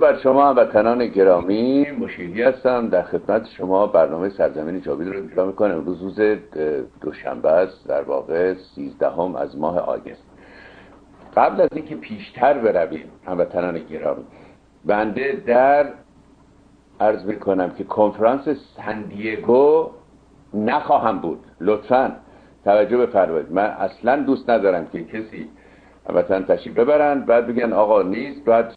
بر شما وطنان گرامی مشیدی هستم. در خدمت شما برنامه سرزمین جاوید رو اجرا می‌کنم امروز روز دوشنبه است. در واقع سیزدهم از ماه آگست. قبل از اینکه پیشتر برویم هموطنان گرامی بنده در عرض می‌کنم که کنفرانس سندیگو نخواهم بود. لطفا توجه بفرمایید. من اصلا دوست ندارم که کسی مثلا تشریف ببرن بعد بگن آقا نیست بعد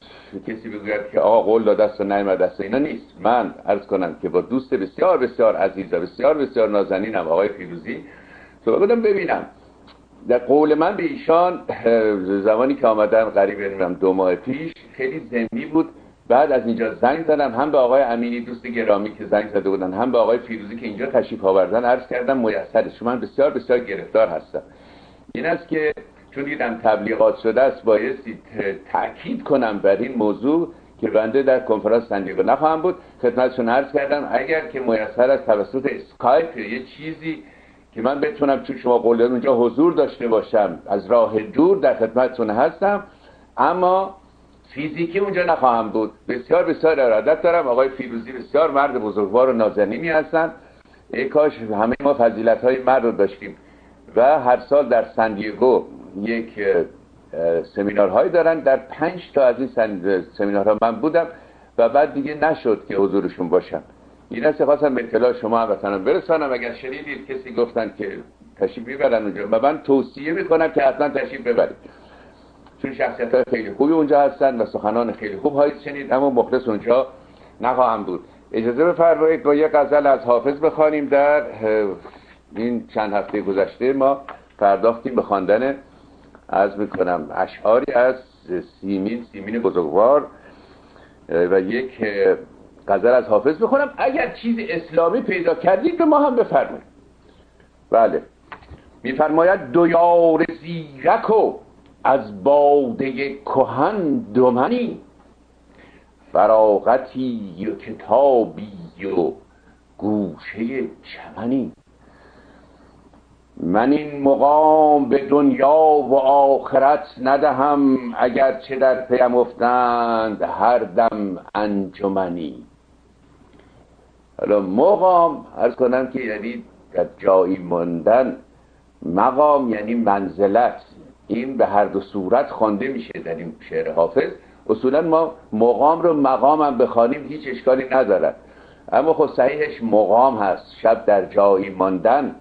کسی بگوید که آقا قول داده است و نیامد است اینا نیست. من عرض کنم که با دوست بسیار بسیار عزیز و بسیار بسیار نازنینم آقای فیروزی. تو بودم ببینم. در قول من به ایشان زمانی که آمدن قریب دو ماه پیش خیلی زنی بود. بعد از اینجا زنگ زدم هم به آقای امینی دوست گرامی که زنگ زده بودن هم به آقای فیروزی که اینجا تشریف آوردن عرض کردم میسرش. من بسیار بسیار گرفتار هستم. این است که چون دیدم تبلیغات شده است بایستی تاکید کنم بر این موضوع که بنده در کنفرانس سندیگو نخواهم بود خدمتشون عرض کردم اگر که میسر از توسط اسکایپ یه چیزی که من بتونم چون شما قول اونجا حضور داشته باشم از راه دور در خدمتتون هستم اما فیزیکی اونجا نخواهم بود. بسیار بسیار ارادت دارم. آقای فیروزی بسیار مرد بزرگوار و نازنینی هستن. ای کاش همه ما فضیلت های مرد رو داشتیم و هر سال در سندیگو یک سمینارهایی دارن. در پنج تا از این سمینارها من بودم و بعد دیگه نشد که حضورشون باشم این است خواستم به اطلاع شما هموطنان برسانم. اگر شنیدید کسی گفتن که تشریف می‌برن اونجا و من توصیه می‌کنم که حتما تشریف ببرید. چون شخصیت های خیلی خوبی اونجا هستن و سخنان خیلی خوب هایی شنید اما مخلص اونجا نخواهم بود. اجازه بفرمایید با یه غزل از حافظ بخوانیم در این چند هفته گذشته ما پرداختیم به خواندن از می‌کنم اشعاری از سیمین سیمین بزرگوار و یک غزل از حافظ بخونم اگر چیز اسلامی پیدا کردید به ما هم بفرمایید. بله. میفرماید دو یار زیرک و از باده کهن دمنی فراغتی و کتابی و گوشه چمنی. من این مقام به دنیا و آخرت ندهم اگر چه در پیم افتند هر دم انجمنی. حالا مقام ارز کنم که یعنی در جایی ماندن مقام یعنی منزلت. این به هر دو صورت خوانده میشه در این شعر حافظ. اصولا ما مقام رو مقام هم بخوانیم هیچ اشکالی ندارد. اما خب صحیحش مقام هست. شب در جایی ماندن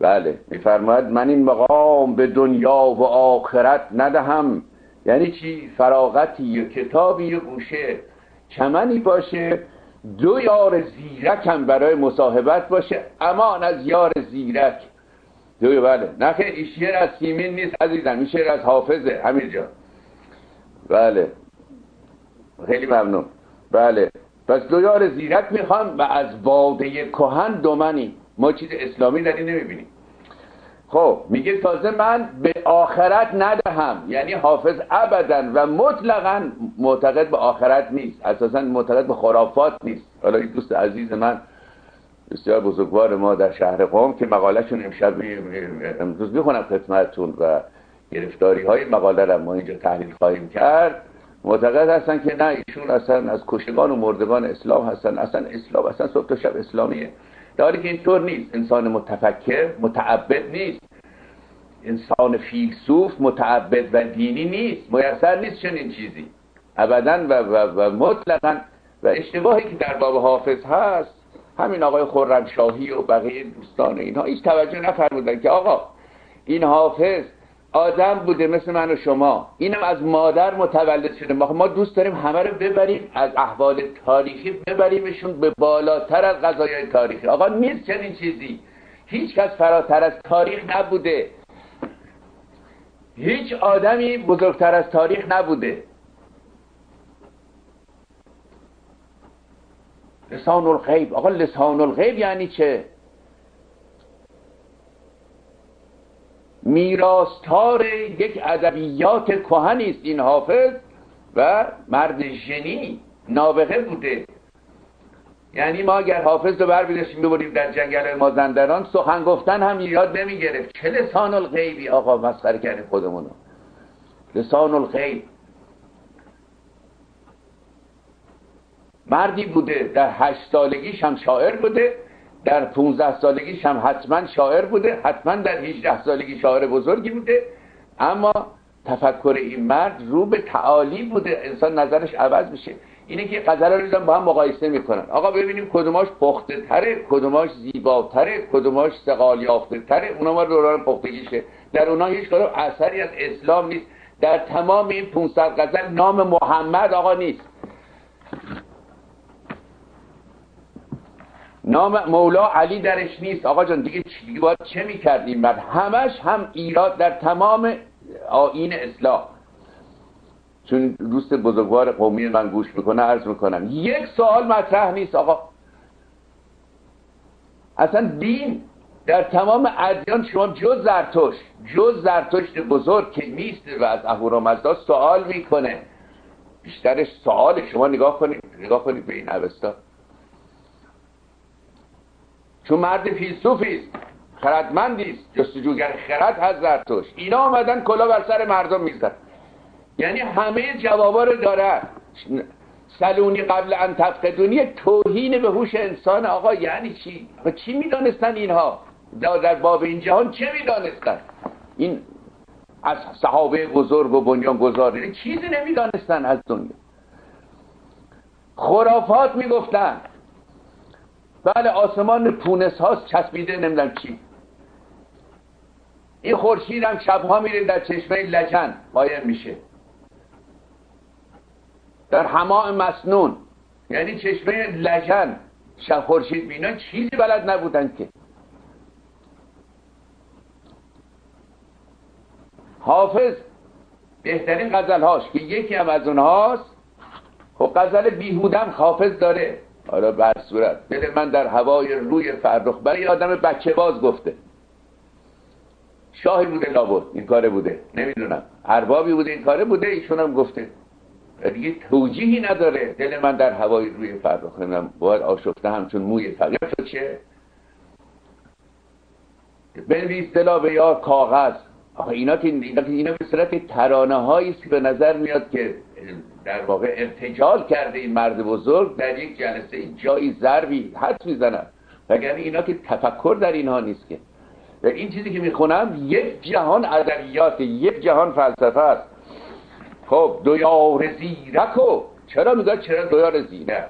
بله میفرماید من این مقام به دنیا و آخرت ندهم. یعنی چی؟ فراغتی و کتابی و گوشه. چمنی باشه دو یار زیرک برای مصاحبت باشه. امان از یار زیرک. دو بله. نه این شعر از سیمین نیست عزیزم. این شعر از حافظه. همین جا. بله. خیلی ممنون. بله. پس دو یار زیرک می‌خوام و از باده کهن دومنی ما چیز اسلامی در این نمی‌بینیم. خب میگه تازه من به آخرت ندهم. یعنی حافظ ابدا و مطلقا معتقد به آخرت نیست. اساسا معتقد به خرافات نیست. حالا این دوست عزیز من بسیار بزرگوار ما در شهر قوم که مقالهشون امشب امروز می‌خونم خدمتتون و گرفتاری های مقاله را ما اینجا تحلیل خواهیم کرد. معتقد هستن که نه ایشون اصلا از کشگان و مردگان اسلام هستن. اصلا اسلام اصلا صبح شب اسلامیه. داری که اینطور نیست. انسان متفکر متعبد نیست. انسان فیلسوف متعبد و دینی نیست. میسر نیست چنین چیزی. ابدا و, و, و مطلقا. و اشتباهی که در باب حافظ هست. همین آقای خرمشاهی و بقیه دوستان اینها هیچ توجه نفرمودن که آقا این حافظ آدم بوده مثل من و شما. اینم از مادر متولد شده. ما ما دوست داریم همه رو ببریم از احوال تاریخی ببریمشون به بالاتر از قضایای تاریخی. آقا نیست چنین چیزی. هیچ کس فراتر از تاریخ نبوده. هیچ آدمی بزرگتر از تاریخ نبوده. لسان الغیب. آقا لسان الغیب یعنی چه؟ میراستار یک ادبیات کهنی است این حافظ و مرد ژنی نابغه بوده. یعنی ما اگر حافظ رو بر بیداشتیم ببریم در جنگل مازندران سخن گفتن هم یاد نمی گرفت چه لسان الغیبی آقا مسخره کردیم خودمونو لسان الغیب. مردی بوده در هشت سالگیش هم شاعر بوده. در 15 سالگیش هم حتما شاعر بوده حتما در 18 سالگی شاعر بزرگی بوده. اما تفکر این مرد رو به تعالی بوده. انسان نظرش عوض میشه. اینه که غزل رو با هم مقایسه می‌کنن. آقا ببینیم کدوماش پخته تره کدوماش زیباتره کدوماش سقال یافته تره اونا ما دوران پختگیشه در اونا هیچ کدوم اثری از اسلام نیست. در تمام این 500 غزل نام محمد آقا نیست. نام مولا علی درش نیست. آقا جان دیگه دیگه باید چه می‌کردیم؟ بعد همش هم ایراد در تمام آین اصلاح چون دوست بزرگوار قومی من گوش می‌کنه عرض می‌کنم. یک سوال مطرح نیست آقا. اصلا دین در تمام ادیان شما جز زرتوش جز زرتشت بزرگ که نیست و از اهورامزدا سوال می‌کنه. بیشترش سوال شما نگاه کنید نگاه کنید به این چون مرد فیلسوفی است خردمندی است جستجوگر خرد هست زرتوش اینا آمدن کلا بر سر مردم میزن یعنی همه جوابا رو داره. سلونی قبل ان تفقدونی توهین به هوش انسان آقا یعنی چی؟ و چی می‌دانستن اینها؟ در باب این جهان چه می‌دانستن؟ این از صحابه بزرگ و بنیان گذاره چیزی نمی‌دانستن از دنیا. خرافات می‌گفتن. بله آسمان پونس هاست چسبیده نمی‌دونم چی این خورشید هم شبها میره در چشمه لجن قایم میشه. در هماع مسنون یعنی چشمه لجن شب خورشید بینا چیزی بلد نبودن که. حافظ بهترین غزل هاش که یکی هم از اونهاست خب غزل بیهودم حافظ داره. حالا بر صورت دل من در هوای روی فرخ برای آدم بچه باز گفته. شاهی بوده لابد این کاره بوده نمی‌دونم. اربابی بوده این کاره بوده ایشون هم گفته دیگه توجیهی نداره. دل من در هوای روی فرخ نمی‌دونم باید آشفته همچون موی فقیر. شد چه؟ بنویس دلا به یار کاغذ. آخه اینا که اینا, به صورت ترانه که به نظر میاد که در واقع ارتجال کرده این مرد بزرگ در یک جلسه جایی ضربی حد می‌زنن. وگرنه اینا که تفکر در اینها نیست که. این چیزی که می‌خونم یک جهان ادبیات یک جهان فلسفه است. خب دویار زیرک و چرا میگه چرا دویار زیرک؟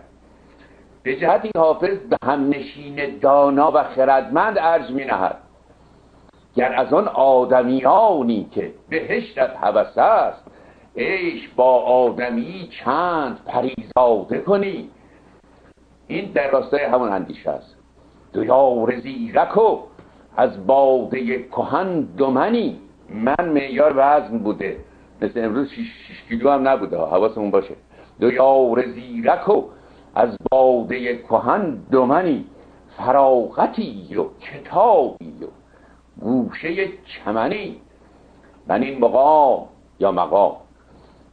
به جهت این حافظ به همنشین دانا و خردمند ارج می نهد گر از آن آدمیانی که بهشتت حوث است ایش با آدمی چند پریزاده کنی. این در راستای همون اندیشه است. دویار زیرک و از باده کهن دومنی من معیار وزن بوده. مثل امروز 6 کیلو هم نبوده حواسمون باشه. دو یار زیرک و از باده کهن دومنی فراغتی و کتابی و گوشه چمنی من این مقام یا مقام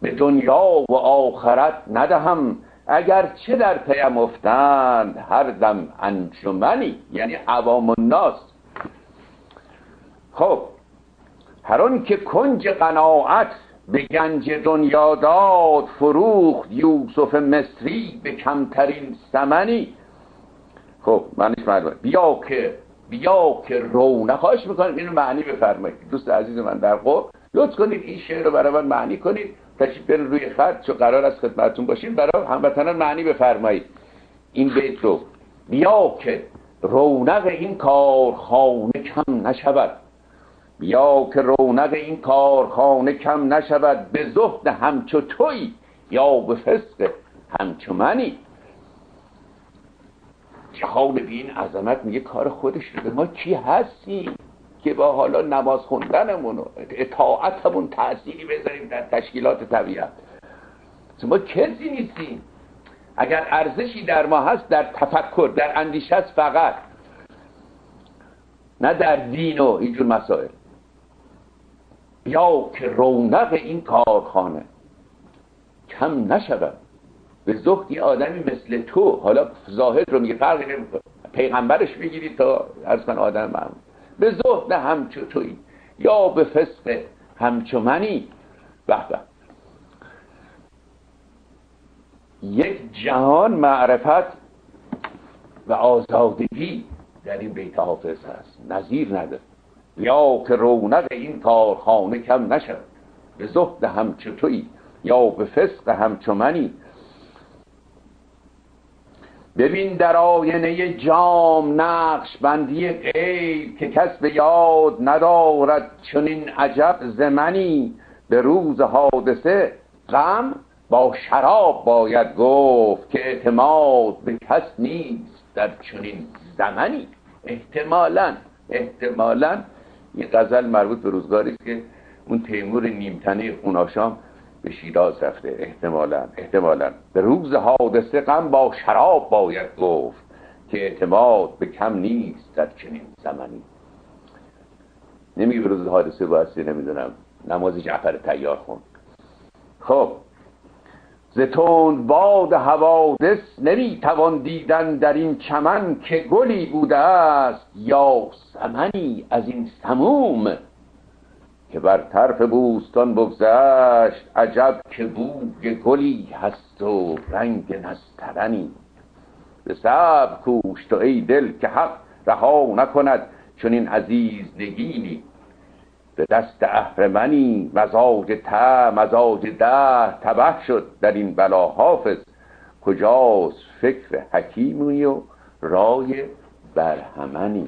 به دنیا و آخرت ندهم اگر چه در پیم افتند هر دم انجمنی یعنی عوام الناس. خب هر که کنج قناعت به گنج دنیا داد فروخت یوسف مصری به کمترین سمنی خب معنیش معلومه. بیا که بیا که رونق خواهش می‌کنم اینو معنی بفرمایید. دوست عزیز من در قرب لطف کنید این شعر رو برای من معنی کنید. تشریف برید روی خط چون قرار از خدمتتون باشیم. برای هموطنان معنی بفرمایید. این بیت رو. بیا که رونق این کارخانه کم نشود. بیا که رونق این کارخانه کم نشود. به زهد همچو توی یا به فسق همچو منی. جهان به این عظمت میگه کار خودش رو. ما کی هستیم که با حالا نماز خوندنمون و اطاعتمون تأثیری بذاریم در تشکیلات طبیعت؟ ما کسی نیستیم. اگر ارزشی در ما هست در تفکر در اندیشه است فقط. نه در دین و اینجور مسائل. یا که رونق این کارخانه کم نشود. به زهدی آدمی مثل تو حالا زاهد رو میگه فرقی نمی‌کنه. پیغمبرش می‌گیری تا از من آدم معمول به زهد همچو توی یا به فسق همچو منی. به یک جهان معرفت و آزادگی در این بیت حافظ هست. نظیر نداره یا که رونق این کارخانه کم نشد به زهد همچو توی یا به فسق همچو منی. ببین در آینه جام نقش بندی غیب که کس به یاد ندارد چنین عجب زمنی به روز حادثه غم با شراب باید گفت که اعتماد به کس نیست در چنین زمنی. احتمالا احتمالا این غزل مربوط به روزگاری که اون تیمور نیمتنه خوناشام به شیراز رفته. احتمالا احتمالا. به روز حادثه غم با شراب باید گفت که اعتماد به کم نیست در چنین زمانی. نمیگه به روز حادثه بایستی نمی‌دونم. نماز جعفر تیار خون. خب. زتون باد حوادث نمی‌توان دیدن در این چمن که گلی بوده است یا سمنی از این سموم. که بر طرف بوستان بگذشت عجب که بوی گلی هست و رنگ نسترنی. به سب کوش تو ای دل که حق رها نکند چون این عزیز نگینی. به دست اهرمنی مزاج ته مزاج ده تبه شد در این بلا حافظ. کجاست فکر حکیمی و رای برهمنی؟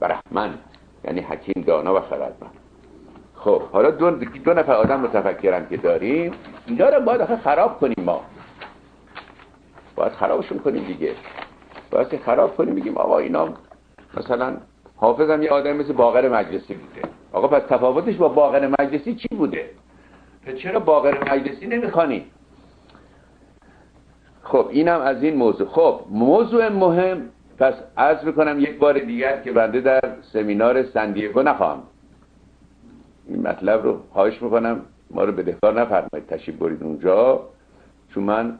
برهمن یعنی حکیم دانا و خردمند. خب حالا دو, دو نفر آدم متفکرم که داریم اینا رو باید آخه خراب کنیم ما. باید خرابشون کنیم دیگه. باید خراب کنیم بگیم آقا اینا مثلا حافظم یه آدم مثل باقر مجلسی بوده. آقا پس تفاوتش با باقر مجلسی چی بوده؟ پس چرا باقر مجلسی نمی‌خوانی؟ خب اینم از این موضوع. خب موضوع مهم پس عرض می‌کنم یک بار دیگر که بنده در سمینار سندیگو نخواهم این مطلب رو خواهش می‌کنم. ما رو بدهکار نفرمایید. تشریف برید اونجا. چون من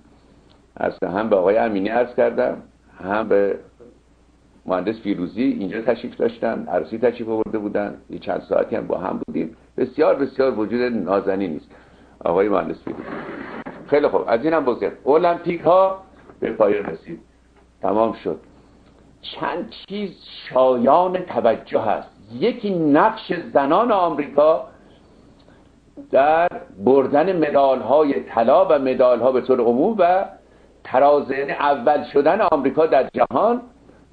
از هم به آقای امینی عرض کردم هم به مهندس فیروزی اینجا تشریف داشتن عروسی تشریف آورده بودن. یه چند ساعتی هم با هم بودیم. بسیار بسیار وجود نازنی نیست. آقای مهندس فیروزی. خیلی خوب. از این هم بگذارم المپیک ها به پایان رسید. تمام شد. چند چیز شایان توجه هست. یکی نقش زنان آمریکا در بردن مدال های طلا و مدال ها به طور عموم و ترازن اول شدن آمریکا در جهان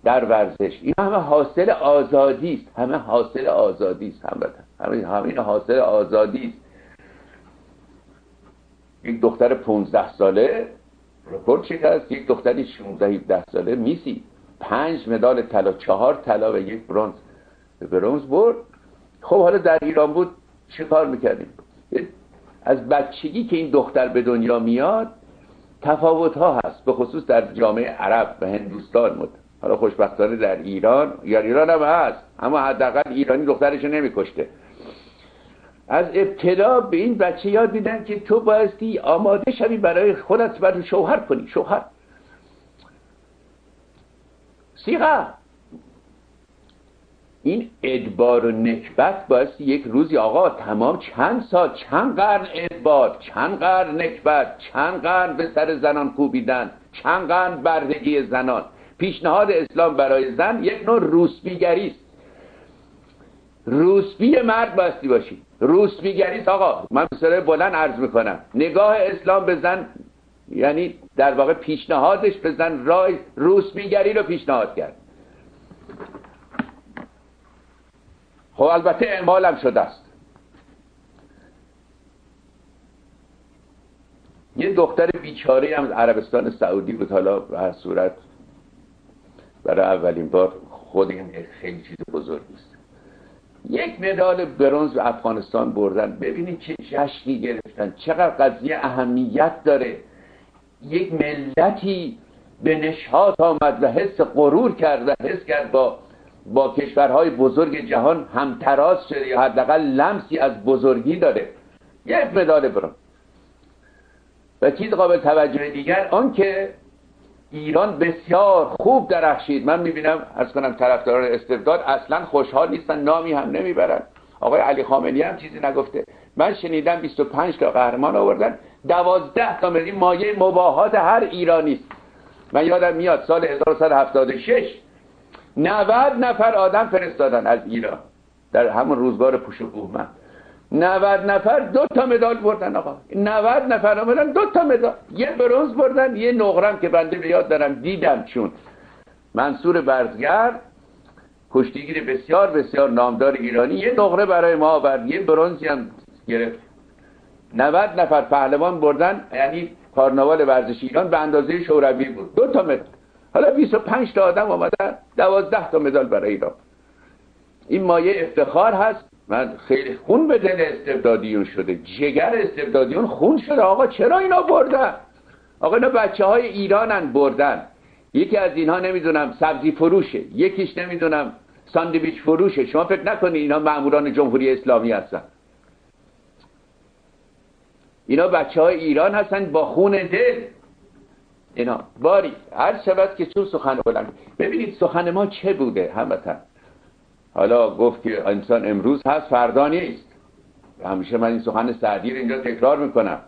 در ورزش. این همه حاصل آزادی است. همه حاصل آزادی است. همه همین حاصل آزادی است. یک دختر 15 ساله رکورد شکست. یک دختری 16 17 ساله میسی. پنج مدال طلا چهار طلا و یک برنز برنز برد. خب حالا در ایران بود چه کار می‌کردیم؟ از بچگی که این دختر به دنیا میاد تفاوت ها هست به خصوص در جامعه عرب و هندوستان مد حالا خوشبختانه در ایران یا ایران هم هست اما حداقل ایرانی دخترش نمیکشته. از ابتدا به این بچه یاد میدن که تو بایستی آماده شوی برای خودت برای شوهر کنی. شوهر. سیغه. این ادبار و نکبت بایستی یک روزی آقا تمام چند سال چند قرن ادبار چند قرن نکبت چند قرن به سر زنان کوبیدن چند قرن بردگی زنان. پیشنهاد اسلام برای زن یک نوع روسبیگری است. روسبی مرد باستی باشی. روسبیگری آقا. من بسیار بلند عرض می‌کنم. نگاه اسلام به زن یعنی در واقع پیشنهادش به زن رای روسبیگری رو پیشنهاد کرد. خب البته اعمالم شده است. یه دختر بیچاره هم از عربستان سعودی بود حالا به هر صورت برای اولین بار خود این خیلی چیز بزرگی است یک مدال برونز به افغانستان بردن. ببینید چه جشنی گرفتن چقدر قضیه اهمیت داره. یک ملتی به نشاط آمد و حس غرور کرد و حس کرد با با کشورهای بزرگ جهان همتراز شده یا حداقل لمسی از بزرگی داره. یک مدال برونز و چیز قابل توجه دیگر آنکه ایران بسیار خوب درخشید. من می‌بینم از کنم طرفداران استبداد اصلا خوشحال نیستن نامی هم نمی‌برن. آقای علی خامنی هم چیزی نگفته. من شنیدم 25 تا قهرمان آوردن. 12 تا ملی مایه مباهات هر ایرانی است. من یادم میاد سال 1976 90 نفر آدم فرستادن از ایران در همون روزگار پوش و 90 نفر دو تا مدال بردن آقا. 90 نفر آمدن دو تا مدال. یه برونز بردن یه نقرم که بنده به یاد دارم دیدم چون. منصور برزگر کشتیگیر بسیار بسیار نامدار ایرانی. یه نقره برای ما آورد یه برونزی هم گرفت. 90 نفر پهلوان بردن یعنی کارناوال ورزش ایران به اندازه شوروی بود. دو تا مدال حالا 25 تا آدم آمدن 12 تا مدال برای ایران. این مایه افتخار هست. من خیلی خون به دل استبدادیون شده جگر استبدادیون خون شده. آقا چرا اینا بردن؟ آقا اینا بچه های ایرانن بردن. یکی از اینها نمی‌دونم سبزی فروشه. یکیش نمی‌دونم ساندویچ فروشه. شما فکر نکنید اینا ماموران جمهوری اسلامی هستن. اینا بچه های ایران هستن با خون دل. اینا. باری هر شود که چون سخن بلند ببینید سخن ما چه بوده هموطن. حالا گفت که انسان امروز هست فردا نیست. همیشه من این سخن سعدی رو اینجا تکرار می‌کنم.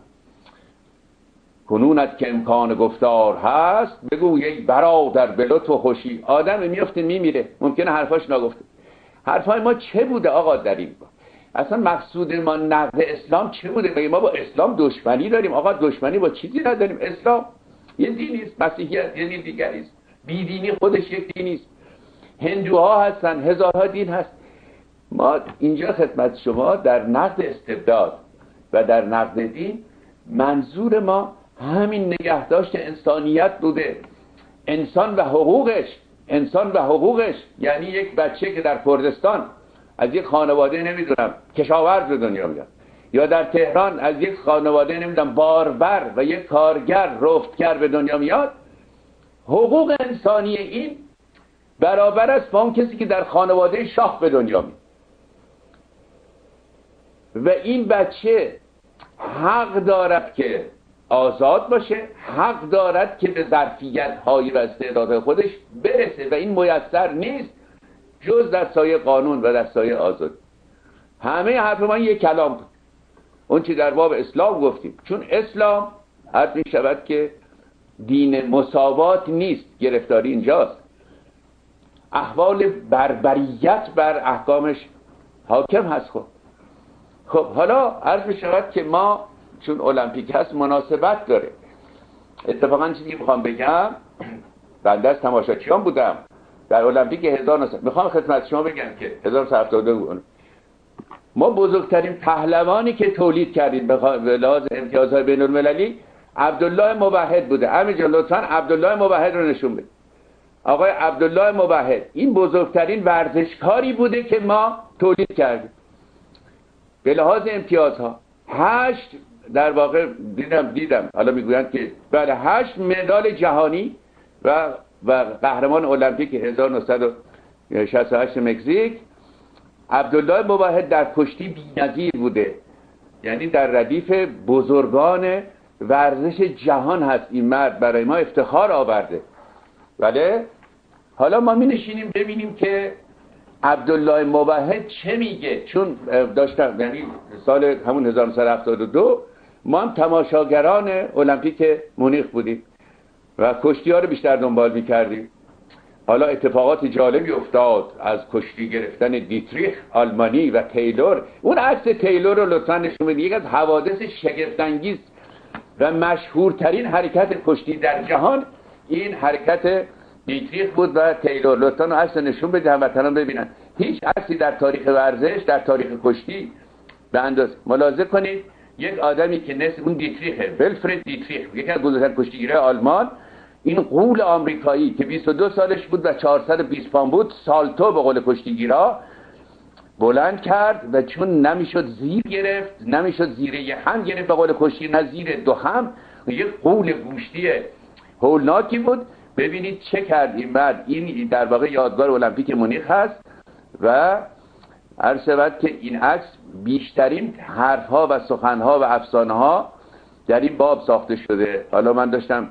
کنونت که امکان گفتار هست بگو یک برادر به لطف و خوشی. آدم میفته میمیره. ممکنه حرفاش نگفته. حرفای ما چه بوده آقا در این. اصلا مقصود ما نقد اسلام چه بوده؟ ما با اسلام دشمنی داریم؟ آقا دشمنی با چیزی نداریم. اسلام یه دینی است مسیحیت یه دین دیگری است بیدینی خودش یک دینی است هندوها هستن هزارها دین هست. ما اینجا خدمت شما در نقد استبداد و در نقد دین منظور ما همین نگهداشت انسانیت بوده. انسان و حقوقش انسان و حقوقش یعنی یک بچه که در کردستان از یک خانواده نمی‌دونم کشاورز دنیا میاد. یا در تهران از یک خانواده نمی‌دونم باربر و یک کارگر رفتگر به دنیا میاد. حقوق انسانی این برابر است با اون کسی که در خانواده شاه به دنیا می و این بچه حق دارد که آزاد باشه حق دارد که به ظرفیت هایی و استعداد خودش برسه و این میسر نیست جز در سایه قانون و در سایه آزاد همه حرف ما یک کلام بود. اون چی در باب اسلام گفتیم. چون اسلام حد می شود که دین مساوات نیست گرفتاری اینجاست. احوال بربریت بر احکامش حاکم هست خب. خب حالا عرض می شود که ما چون المپیک هست مناسبت داره. اتفاقا چیزی که می‌خوام بگم بنده از تماشاچیان بودم. در المپیک 1900 می‌خوام خدمت شما بگم که 1972 ما بزرگترین پهلوانی که تولید کردیم به لحاظ امتیازهای بین المللی عبدالله موحد بوده. همینجا لطفا عبدالله موحد رو نشون بده. آقای عبدالله مبهد این بزرگترین ورزشکاری بوده که ما تولید کردیم. به لحاظ امتیازها هشت در واقع دیدم دیدم. حالا می‌گویند که بله هشت مدال جهانی و و قهرمان المپیک 1968 مکزیک عبدالله مباهد در کشتی بی‌نظیر بوده. یعنی در ردیف بزرگان ورزش جهان هست این مرد برای ما افتخار آورده. بله حالا ما می نشینیم ببینیم که عبدالله موحد چه میگه. چون داشتم یعنی سال همون 1972 ما هم تماشاگران المپیک مونیخ بودیم و کشتی ها رو بیشتر دنبال می‌کردیم. حالا اتفاقات جالبی افتاد از کشتی گرفتن دیتریخ آلمانی و تیلور. اون عکس تیلور رو لطفا نشون بدید یک از حوادث شگفتانگیز و مشهورترین حرکت کشتی در جهان. این حرکت دیتریخ بود و تیلور. لطفا عکس نشون بده هموطنان ببینن. هیچ عکسی در تاریخ ورزش در تاریخ کشتی به انداز ملاحظه کنید یک آدمی که نصف اون دیتریخه ولفرد دیتریخ یکی از بزرگترین کشتیگیرای آلمان این قول آمریکایی که 22 سالش بود و 420 پان بود سالتو به قول کشتیگیرا بلند کرد و چون نمی‌شد زیر گرفت نمی‌شد زیر یه هم گرفت به قول کشتی نه زیر دو هم یک قول گوشتی هولناکی بود. ببینید چه کرد این بعد این در واقع یادگار المپیک مونیخ هست و هر شود که این عکس بیشترین حرف ها و سخن ها و افسانه ها در این باب ساخته شده. حالا من داشتم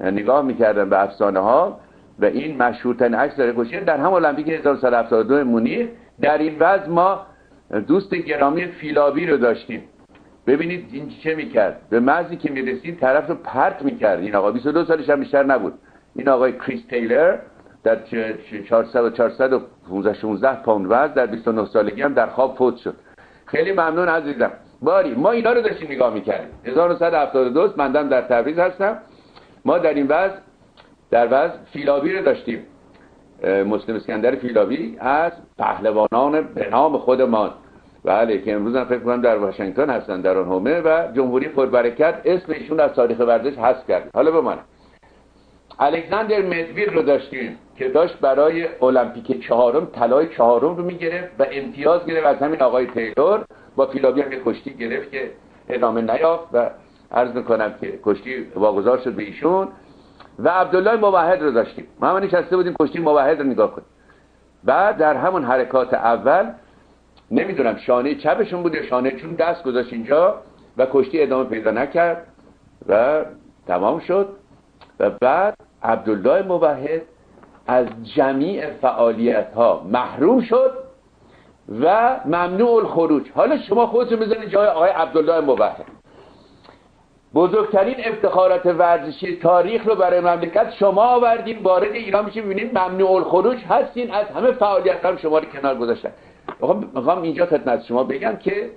نگاه می‌کردم به افسانه ها و این مشهورترین عکس داره. کشید در هم المپیک 1972 مونیخ در این وضع ما دوست گرامی فیلابی رو داشتیم. ببینید این چه می‌کرد. به محضی که می‌رسید طرف رو پرت می‌کرد. این آقا 22 سالش هم بیشتر نبود. این آقای کریس تیلر در 400 415 16 پوند وزن در 29 سالگی هم در خواب فوت شد. خیلی ممنون عزیزم. باری ما اینا رو داشتیم نگاه می‌کردیم. 1972 من در تبریز هستم. ما در این وضع در وضع فیلابی رو داشتیم. مسلم اسکندر فیلابی از پهلوانان به نام خودمان. بله که امروز هم فکر کنم در واشنگتن هستن در آن همه و جمهوری پربرکت اسم ایشون از تاریخ ورزش هست کرد حالا بمانم. الکساندر مدویر رو داشتیم که داشت برای المپیک چهارم طلای چهارم رو می‌گرفت و امتیاز گرفت از همین آقای تیلور. با فیلابی هم کشتی گرفت که ادامه نیافت و عرض می‌کنم که کشتی واگذار شد به ایشون و عبدالله موحد رو داشتیم. ما هم نشسته بودیم کشتی موحد رو نگاه کنیم. بعد در همون حرکات اول نمی‌دونم شانه چپشون بود یا شانه چون دست گذاشت اینجا و کشتی ادامه پیدا نکرد و تمام شد. و بعد عبدالله موحد از جمیع فعالیت ها محروم شد و ممنوع الخروج. حالا شما خودتون بزنید جای آقای عبدالله موحد. بزرگترین افتخارات ورزشی تاریخ رو برای مملکت شما آوردین وارد ایران میشه ببینید ممنوع الخروج هستین. از همه فعالیت هم شما رو کنار گذاشتن. می‌خوام اینجا خدمت شما بگم که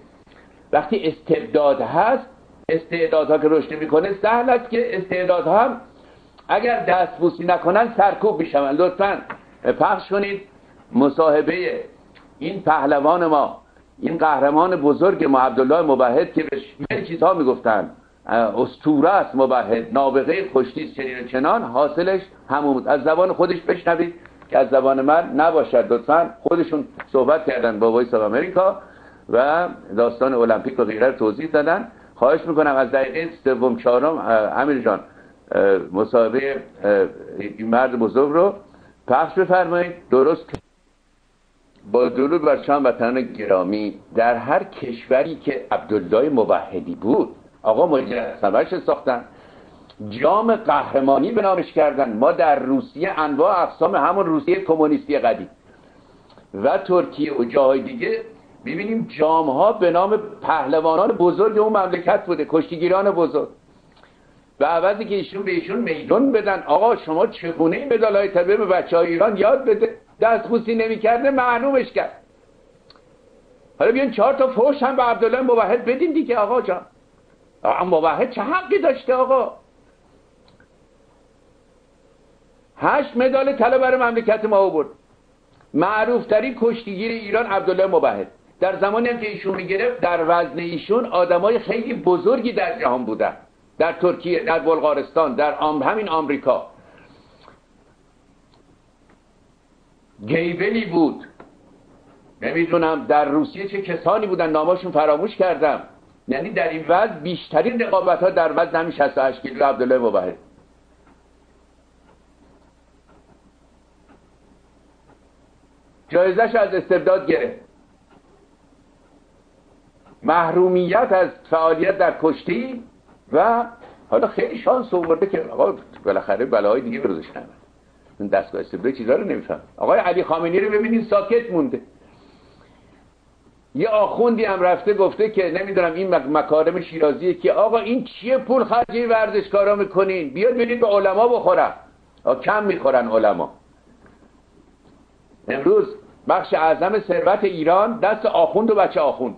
وقتی استعداد هست استعدادها که رشد می‌کنه سهل است که استعدادها هم اگر دستبوسی نکنن سرکوب میشون لطفا پخش کنید. مصاحبه این پهلوان ما این قهرمان بزرگ ما عبدالله مبهد که به چیزها می‌گفتن. استوره است مبهد نابغه کشتی چنین چنان. حاصلش همون از زبان خودش بشنوید که از زبان من نباشد. لطفا خودشون صحبت کردن با وایس امریکا و داستان المپیک و غیره توضیح دادن. خواهش می‌کنم از دقیقه سوم چهارم امیر جان مصاحبه این مرد بزرگ رو پخش بفرمایید. درست با درود بر شام وطنان گرامی. در هر کشوری که عبدالله موحدی بود آقا مجسمهش ساختن. جام قهرمانی به نامش کردن. ما در روسیه انواع اقسام همون روسیه کمونیستی قدیم. و ترکیه و جاهای دیگه ببینیم جام ها به نام پهلوانان بزرگ اون مملکت بوده کشتیگیران بزرگ. و عوضی که ایشون به ایشون میدون بدن. آقا شما چگونه مدال های طبیعه به بچه های ایران یاد بده؟ دستبوسی نمی‌کرده معلومش کرد. حالا بیان چهار تا فوش هم به عبدالله موحد بدین دیگه آقا جان. موحد چه حقی داشته آقا؟ هشت مدال طلا برای مملکت ما آورد. معروف ترین کشتیگیر ایران عبدالله مبهد در زمانی هم که ایشون می‌گرفت در وزن ایشون آدمای خیلی بزرگی در جهان بودن. در ترکیه در بلغارستان در آم... همین آمریکا. گیبلی بود. نمی‌دونم در روسیه چه کسانی بودن. ناماشون فراموش کردم. یعنی در این وضع بیشترین رقابت ها در وزن همین 68 کیلو عبدالله مبهد جایزش از استبداد گرفت. محرومیت از فعالیت در کشتی و حالا خیلی شانس آورده که آقا بالاخره بلاهای دیگه بروزش نمید دستگاه استبداد چیزا رو نمیفهم. آقای علی خامنی رو ببینید ساکت مونده. یه آخوندی هم رفته گفته که نمی‌دونم این مکارم شیرازیه که آقا این چیه پول خرجی ورزشکارا می‌کنین؟ بیاد ببینید به علما بخورن. کم می‌خورن علما. امروز بخش اعظم ثروت ایران دست آخوند و بچه آخوند.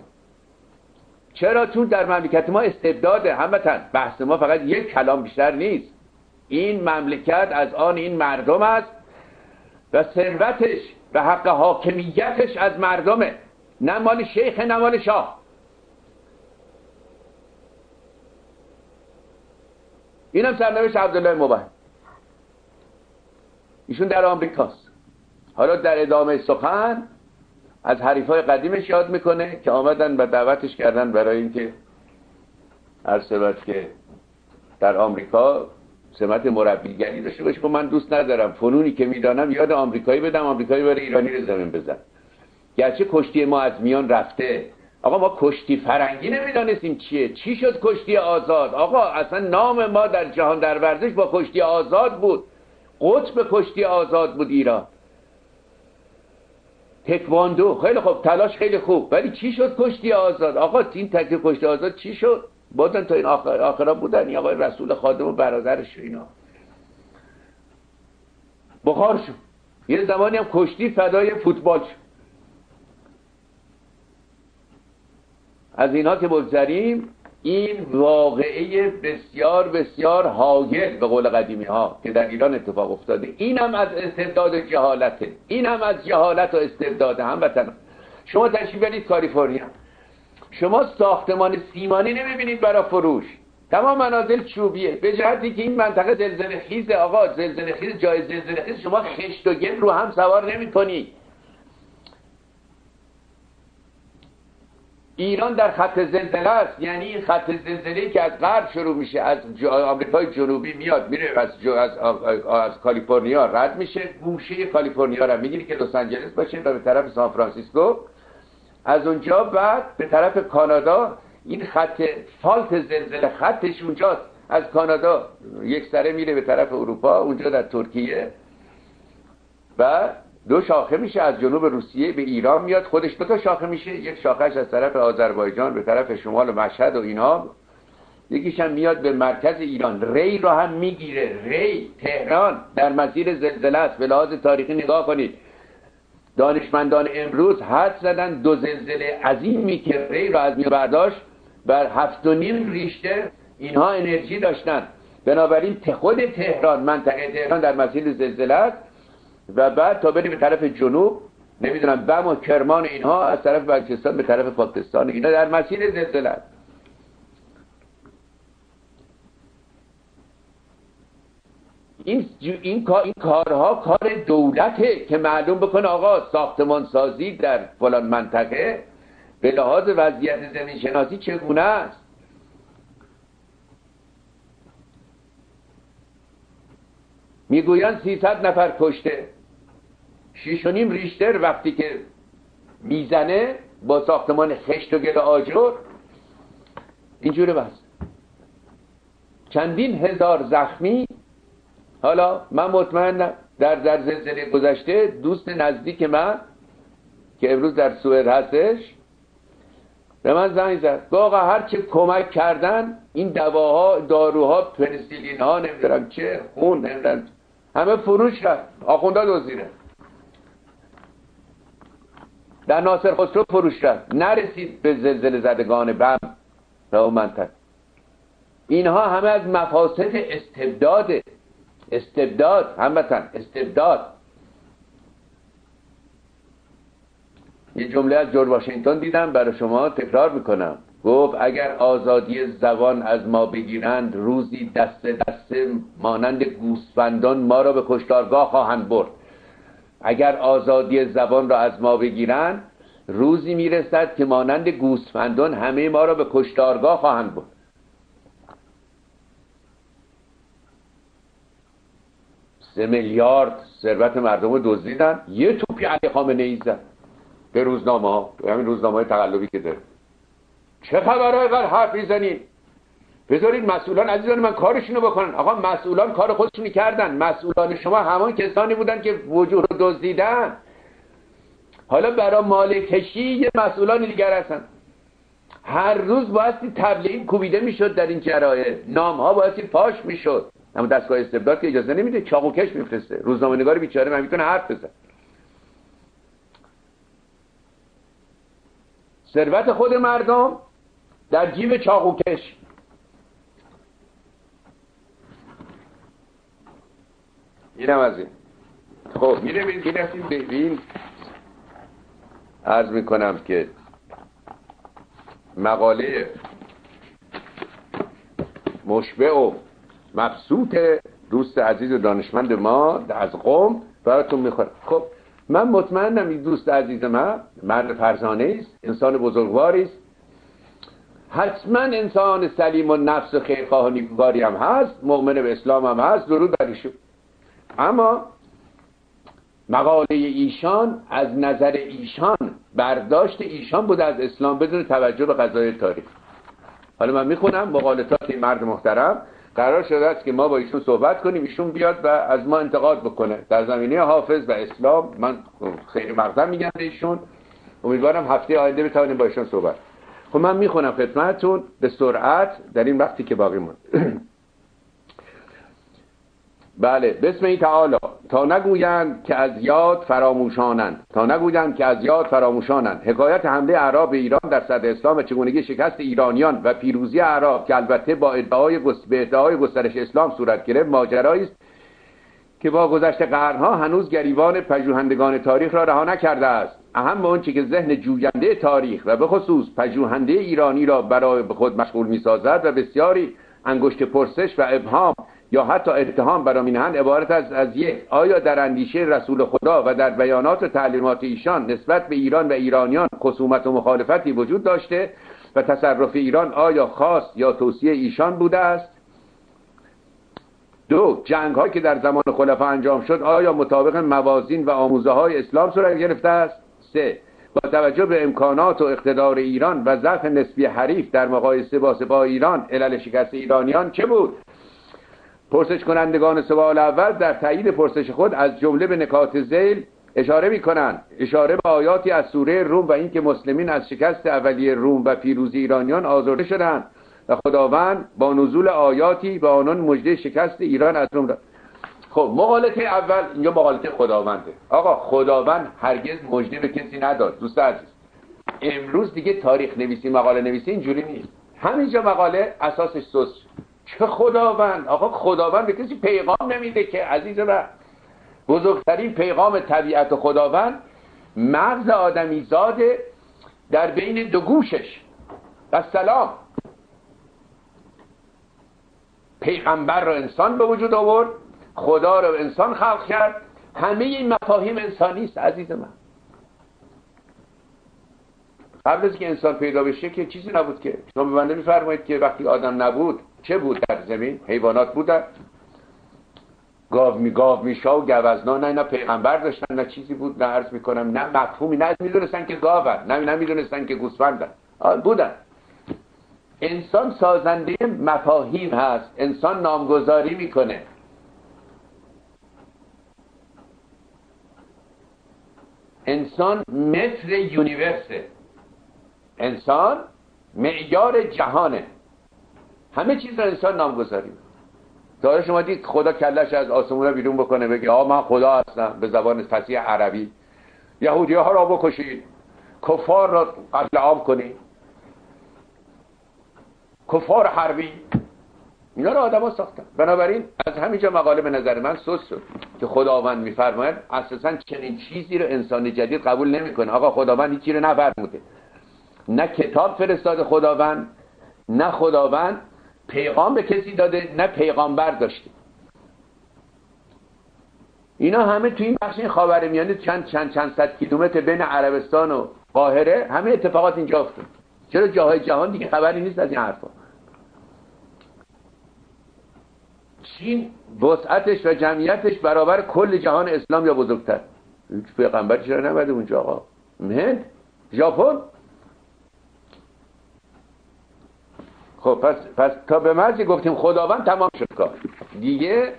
چرا؟ چون در مملکت ما استبداده. همتن بحث ما فقط یک کلام بیشتر نیست. این مملکت از آن این مردم است و ثروتش و حق حاکمیتش از مردمه. نه مال شیخ نه مال شاه. اینم سرنوشت عبدالله مباهد ایشون در آمریکاست. حالا در ادامه سخن از حریفای قدیمش یاد می‌کنه که آمدن و دعوتش کردن برای اینکه سبت که در آمریکا سمت مربیگری داشته باشه. که من دوست ندارم. فنونی که می‌دانم یاد آمریکایی بدم. آمریکایی برای ایرانی رو زمین بزن. گرچه کشتی ما از میان رفته. آقا ما کشتی فرنگی نمی‌دانستیم چیه. چی شد کشتی آزاد؟ آقا اصلا نام ما در جهان در ورزش با کشتی آزاد بود. قطب کشتی آزاد بود ایران. تکواندو. خیلی خوب. تلاش خیلی خوب. ولی چی شد کشتی آزاد؟ آقا این تک کشتی آزاد چی شد؟ بازن تا این آخر آخرا بودن. این آقای رسول خادم و برادرش اینا. بخار شد. یه زمانی هم کشتی فدای فوتبال شد. از اینا که بگذریم این واقعه بسیار بسیار هاگل به قول قدیمی ها که در ایران اتفاق افتاده. این هم از استبداد جهالته. این هم از جهالت و استبداد هم وطن شما تشریف برید کالیفرنیا. شما ساختمان سیمانی نمی‌بینید برای فروش. تمام منازل چوبیه. به جهتی که این منطقه زلزله خیز آقا زلزله خیز جای زلزله خیز شما خشت و گل رو هم سوار نمی ایران در خط زلزله است. یعنی این خط زلزله که از غرب شروع میشه از آمریکای جنوبی میاد میره از, از, از کالیفرنیا رد میشه. گوشه کالیفرنیا رو می‌گیره که لس آنجلس باشه و به طرف سان فرانسیسکو. از اونجا بعد به طرف کانادا این خط فالت زلزله خطش اونجاست. از کانادا یک سره میره به طرف اروپا اونجا در ترکیه. و دو شاخه میشه از جنوب روسیه به ایران میاد. خودش دو تا شاخه میشه. یک شاخهش از طرف آذربایجان به طرف شمال مشهد و اینا. یکیش هم میاد به مرکز ایران. ری رو هم می‌گیره. ری تهران. در مسیر زلزله است. به لحاظ تاریخی نگاه کنید. دانشمندان امروز حد زدن. دو زلزله عظیمی که ری رو از میو برداشت. بر هفت و نیم ریشتر اینها انرژی داشتن. بنابراین خود تهران منطقه تهران در مسیر زلزله است. و بعد تا بریم به طرف جنوب نمی‌دونم بم و کرمان اینها از طرف بلوچستان به طرف پاکستان. اینا در مسیر زلزله این, این, این کارها کار دولته که معلوم بکنه آقا ساختمان سازی در فلان منطقه به لحاظ وضعیت زمین شناسی چگونه است؟ می‌گویند 300 نفر کشته. شیش و نیم ریشتر وقتی که می‌زنه با ساختمان خشت و گل آجر اینجوره بس. چندین هزار زخمی حالا من مطمئنم در در زلزله گذشته دوست نزدیک من که امروز در سوئد هستش به من زنگ زد. واقعا هر چه کمک کردن این دواها داروها پنسیلین ها نمی‌دونم چه خون نمی‌دونم همه فروش رفت. آخونده دزدیده. در ناصر خسرو فروش رفت نرسید به زلزله زدگان بم و اون منطقه. اینها همه از مفاسد استبداد استبداد هموطن استبداد. یه جمله از جورج واشنگتن دیدم برای شما تکرار می‌کنم. گفت اگر آزادی زبان از ما بگیرند روزی دست دست مانند گوسفندان ما را به کشتارگاه خواهند برد. اگر آزادی زبان را از ما بگیرند روزی می‌رسد که مانند گوسفندان همه ما را به کشتارگاه خواهند بود سه میلیارد ثروت مردم رو دزدیدن. یه توپی علی خامنه ای زد. به روزنامه ها همین روزنامه های تقلبی که داره. چه خبرهای قرار حرف می‌زنید بذارید مسئولان عزیزان من کارشونو بکنن. آقا مسئولان کار خودشونی کردن. مسئولان شما همان کسانی بودن که وجود رو دزدیدن. حالا برای مالکشی یه مسئولان دیگر هستن. هر روز بایستی تبلیغ کوبیده می‌شد در این جرایه. نام ها بایستی پاش می‌شد. اما دستگاه استبداد که اجازه نمیده چاقوکش میفرسته. روزنامه نگار بیچاره من می‌تونه حرف بزن ثروت خود مردم در جیب چاقوکش اینم از این. خب میره به این عرض می‌کنم که مقاله مشبع و مبسوط دوست عزیز و دانشمند ما از قوم براتون می‌خورم. خب من مطمئنم این دوست عزیز من مرد فرزانه است انسان بزرگواری است. حتما انسان سلیم و نفس و خیرخواه و نیکوکاری هم هست مؤمن به اسلام هم هست درود بر اما مقاله ایشان از نظر ایشان برداشت ایشان بوده از اسلام بدون توجه به قضای تاریخ. حالا من می‌خونم مقالطات این مرد محترم. قرار شده است که ما با ایشون صحبت کنیم ایشون بیاد و از ما انتقاد بکنه. در زمینه حافظ و اسلام من خیلی مقدم میگم به ایشون. امیدوارم هفته آینده بتوانیم با ایشون صحبت. خب من می‌خونم خدمتتون به سرعت در این وقتی که باقی مون بله بسم ای تعالی. تا نگویند که از یاد فراموشانند. تا نگویند که از یاد فراموشانند. حکایت حمله اعراب ایران در صدر اسلام چگونگی شکست ایرانیان و پیروزی اعراب که البته با ادعای به ادعای گسترش اسلام صورت گرفت ماجرایی است که با گذشت قرنها هنوز گریبان پژوهندگان تاریخ را رها نکرده است. اهم آنچه که ذهن جوینده تاریخ و به خصوص پژوهنده ایرانی را برای خود مشغول می‌سازد و بسیاری انگشت پرسش و ابهام یا حتی اتهام برا مینهند عبارت از از یک آیا در اندیشه رسول خدا و در بیانات و تعلیمات ایشان نسبت به ایران و ایرانیان خصومت و مخالفتی وجود داشته و تصرف ایران آیا خاص یا توصیه ایشان بوده است؟ دو جنگ هایی که در زمان خلفا انجام شد آیا مطابق موازین و آموزه های اسلام صورت گرفته است؟ سه با توجه به امکانات و اقتدار ایران و ضعف نسبی حریف در مقایسه با سپاه ایران علل شکست ایرانیان چه بود؟ پرسش کنندگان سوال اول در تایید پرسش خود از جمله به نکات زیل اشاره می کنند اشاره به آیاتی از سوره روم و اینکه مسلمین از شکست اولیه روم و پیروزی ایرانیان آزرده شدند و خداوند با نزول آیاتی به آنان مجده شکست ایران از روم داد خب مقالطه اول اینجا مقالطه خداونده. آقا خداوند هرگز مجده به کسی نداد. دوست عزیز امروز دیگه تاریخ نویسی مقاله نویسی اینجوری نیست. همینجا مقاله اساسش سوس چه خداوند؟ آقا خداوند به کسی پیغام نمیده که عزیز و بزرگترین پیغام طبیعت خداوند مغز آدمی زاده در بین دو گوشش. و سلام پیغمبر رو انسان به وجود آورد خدا رو انسان خلق کرد. همه این مفاهیم انسانی است عزیز من. قبل از که انسان پیدا بشه که چیزی نبود که. شما به من نمیفرمایید که وقتی آدم نبود چه بود در زمین؟ حیوانات بودن. گاو می گاو میشا و گوزنا نه نه پیغمبر داشتن نه چیزی بود نه عرض می‌کنم نه مفهومی نه می‌دونستن که گاون نه نمی‌دونستن که گوسفندن بودن. انسان سازنده مفاهیم هست. انسان نامگذاری می‌کنه. انسان متر یونیورسه. انسان معیار جهانه. همه چیز رو انسان نامگذاری. تا شما دید خدا کلش از آسمون بیرون بکنه بگه آ من خدا هستم به زبان فصیح عربی. یهودی ها را بکشید. کفار را قتل عام کنید. کفار حربی. اینا رو آدما ساختن. بنابراین از همینجا مقاله به نظر من سوس شد که خداوند میفرماید اساسا چنین چیزی رو انسان جدید قبول نمی‌کنه. آقا خداوند هیچی رو نفرموده. نه کتاب فرستاد خداوند نه خداوند پیغام به کسی داده نه پیغامبر داشته. اینا همه تو این بخش این میانه چند چند چند صد کیلومتر بین عربستان و قاهره همه اتفاقات اینجا افتاد. چرا جاهای جهان دیگه خبری نیست از این حرفا؟ چین وسعتش و جمعیتش برابر کل جهان اسلام یا بزرگتر؟ هیچ پیغمبری چرا نمده اونجا آقا؟ هند ژاپن؟ خب پس, پس تا به مرزی گفتیم خداوند تمام شد کار. دیگه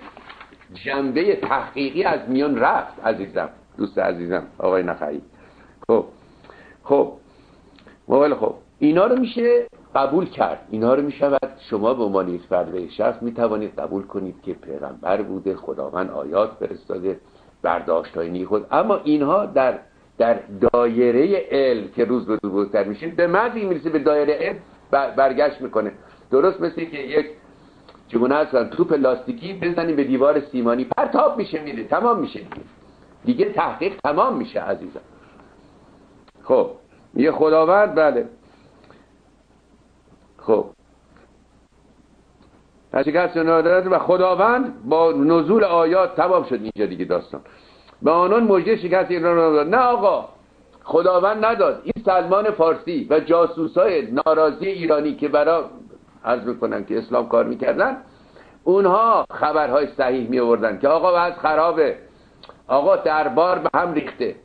جنبه تحقیقی از میان رفت عزیزم. دوست عزیزم آقای نخعی. خب خب. موبایل خب. اینا رو میشه قبول کرد. اینا رو می‌شود شما به عنوان یک فرد شخص می‌توانید قبول کنید که پیغمبر بوده خداوند آیات فرستاده برداشت های خود. اما اینها در در دایره علم که روز به روز بزرگتر میشه به معنی می‌رسه به دایره علم. برگشت می‌کنه. درست مثل که یک چگونه هستن توپ لاستیکی بزنیم به دیوار سیمانی. پرتاب میشه میره تمام میشه. دیگه تحقیق تمام میشه عزیزم خب. یه خداوند بله. خب. شکست و خداوند با نزول آیات تمام شد اینجا دیگه داستان. به آنان مجده شکست ایران را نه آقا. خداوند نداد. این سلمان فارسی و جاسوسای ناراضی ایرانی که برا عرض می‌کنن که اسلام کار می‌کردن اونها خبرهای صحیح می آوردن که آقا از خرابه. آقا دربار به هم ریخته.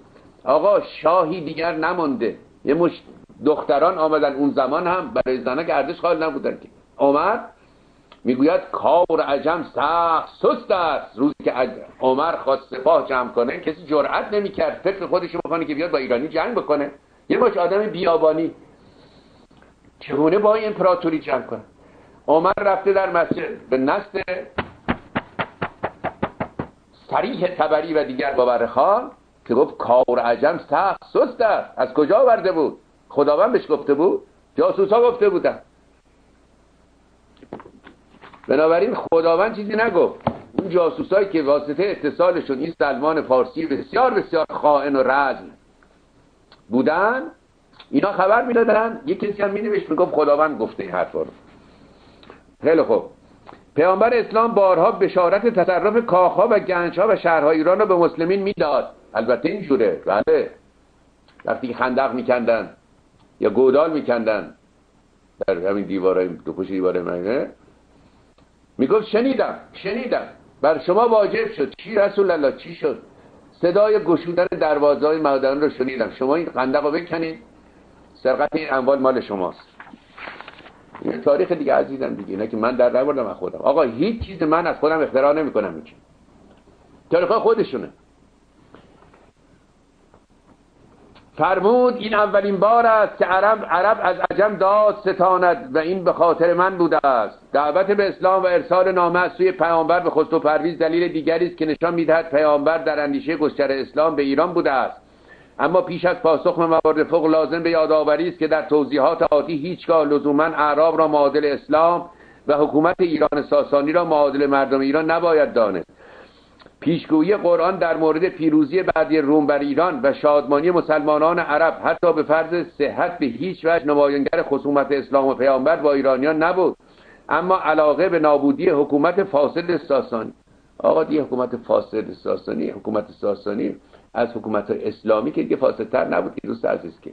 آقا شاهی دیگر نمونده یه مش دختران آمدن اون زمان هم برای زنک ارزش خال نبودن که. آمد می‌گوید کار عجم سخت سست است. روزی که عمر خواست سپاه جمع کنه کسی جرأت نمی‌کرد فکر خودش بکنه که بیاد با ایرانی جنگ بکنه. یه باش آدم بیابانی. چگونه با این امپراتوری جمع کنه؟ عمر رفته در مسجد به نست سریح تبری و دیگر باور خان که گفت کار عجم سخت سست است. از کجا آورده بود؟ خداوند بهش گفته بود؟ جاسوس ها گفته بودن. بنابراین خداوند چیزی نگفت. اون جاسوسایی که واسطه اتصالشون این سلمان فارسی بسیار بسیار خائن و رزم بودن اینا خبر می‌دادن. یک کسی هم مینوشت می‌گفت خداوند گفته این حرفا رو. خیلی خوب. پیامبر اسلام بارها بشارت تصرف کاخها و گنجها و شهرهای ایران رو به مسلمین می‌داد. البته اینجوره بله. وقتی خندق میکندن یا گودال میکندن. در همین دیوارای دو پشت دیواره منه می‌گفت شنیدم شنیدم. بر شما واجب شد. چی رسول الله چی شد؟ صدای گشودن دروازه های مادران رو شنیدم. شما این خندق رو بکنید. سرقت این اموال مال شماست. این تاریخ دیگه عزیزم دیگه. نه که من در نبردم از خودم. آقا هیچ چیز من از خودم اختراع نمی‌کنم این تاریخ خودشونه. فرمود این اولین بار است که عرب, عرب از عجم داد ستاند و این به خاطر من بوده است. دعوت به اسلام و ارسال نامه از سوی پیامبر به خست و پرویز دلیل دیگری است که نشان می‌دهد پیامبر در اندیشه گستر اسلام به ایران بوده است. اما پیش از پاسخ به موارد فوق لازم به یادآوری است که در توضیحات آتی هیچگاه لزوما اعراب را معادل اسلام و حکومت ایران ساسانی را معادل مردم ایران نباید دانست پیشگویی قرآن در مورد پیروزی بعدی روم بر ایران و شادمانی مسلمانان عرب حتی به فرض صحت به هیچ وجه نمایانگر خصومت اسلام و پیامبر با ایرانیان نبود. اما علاقه به نابودی حکومت فاسد ساسانی. آقا دی حکومت فاسد ساسانی حکومت ساسانی از حکومت اسلامی که دیگه فاسدتر نبود که دوست عزیز که.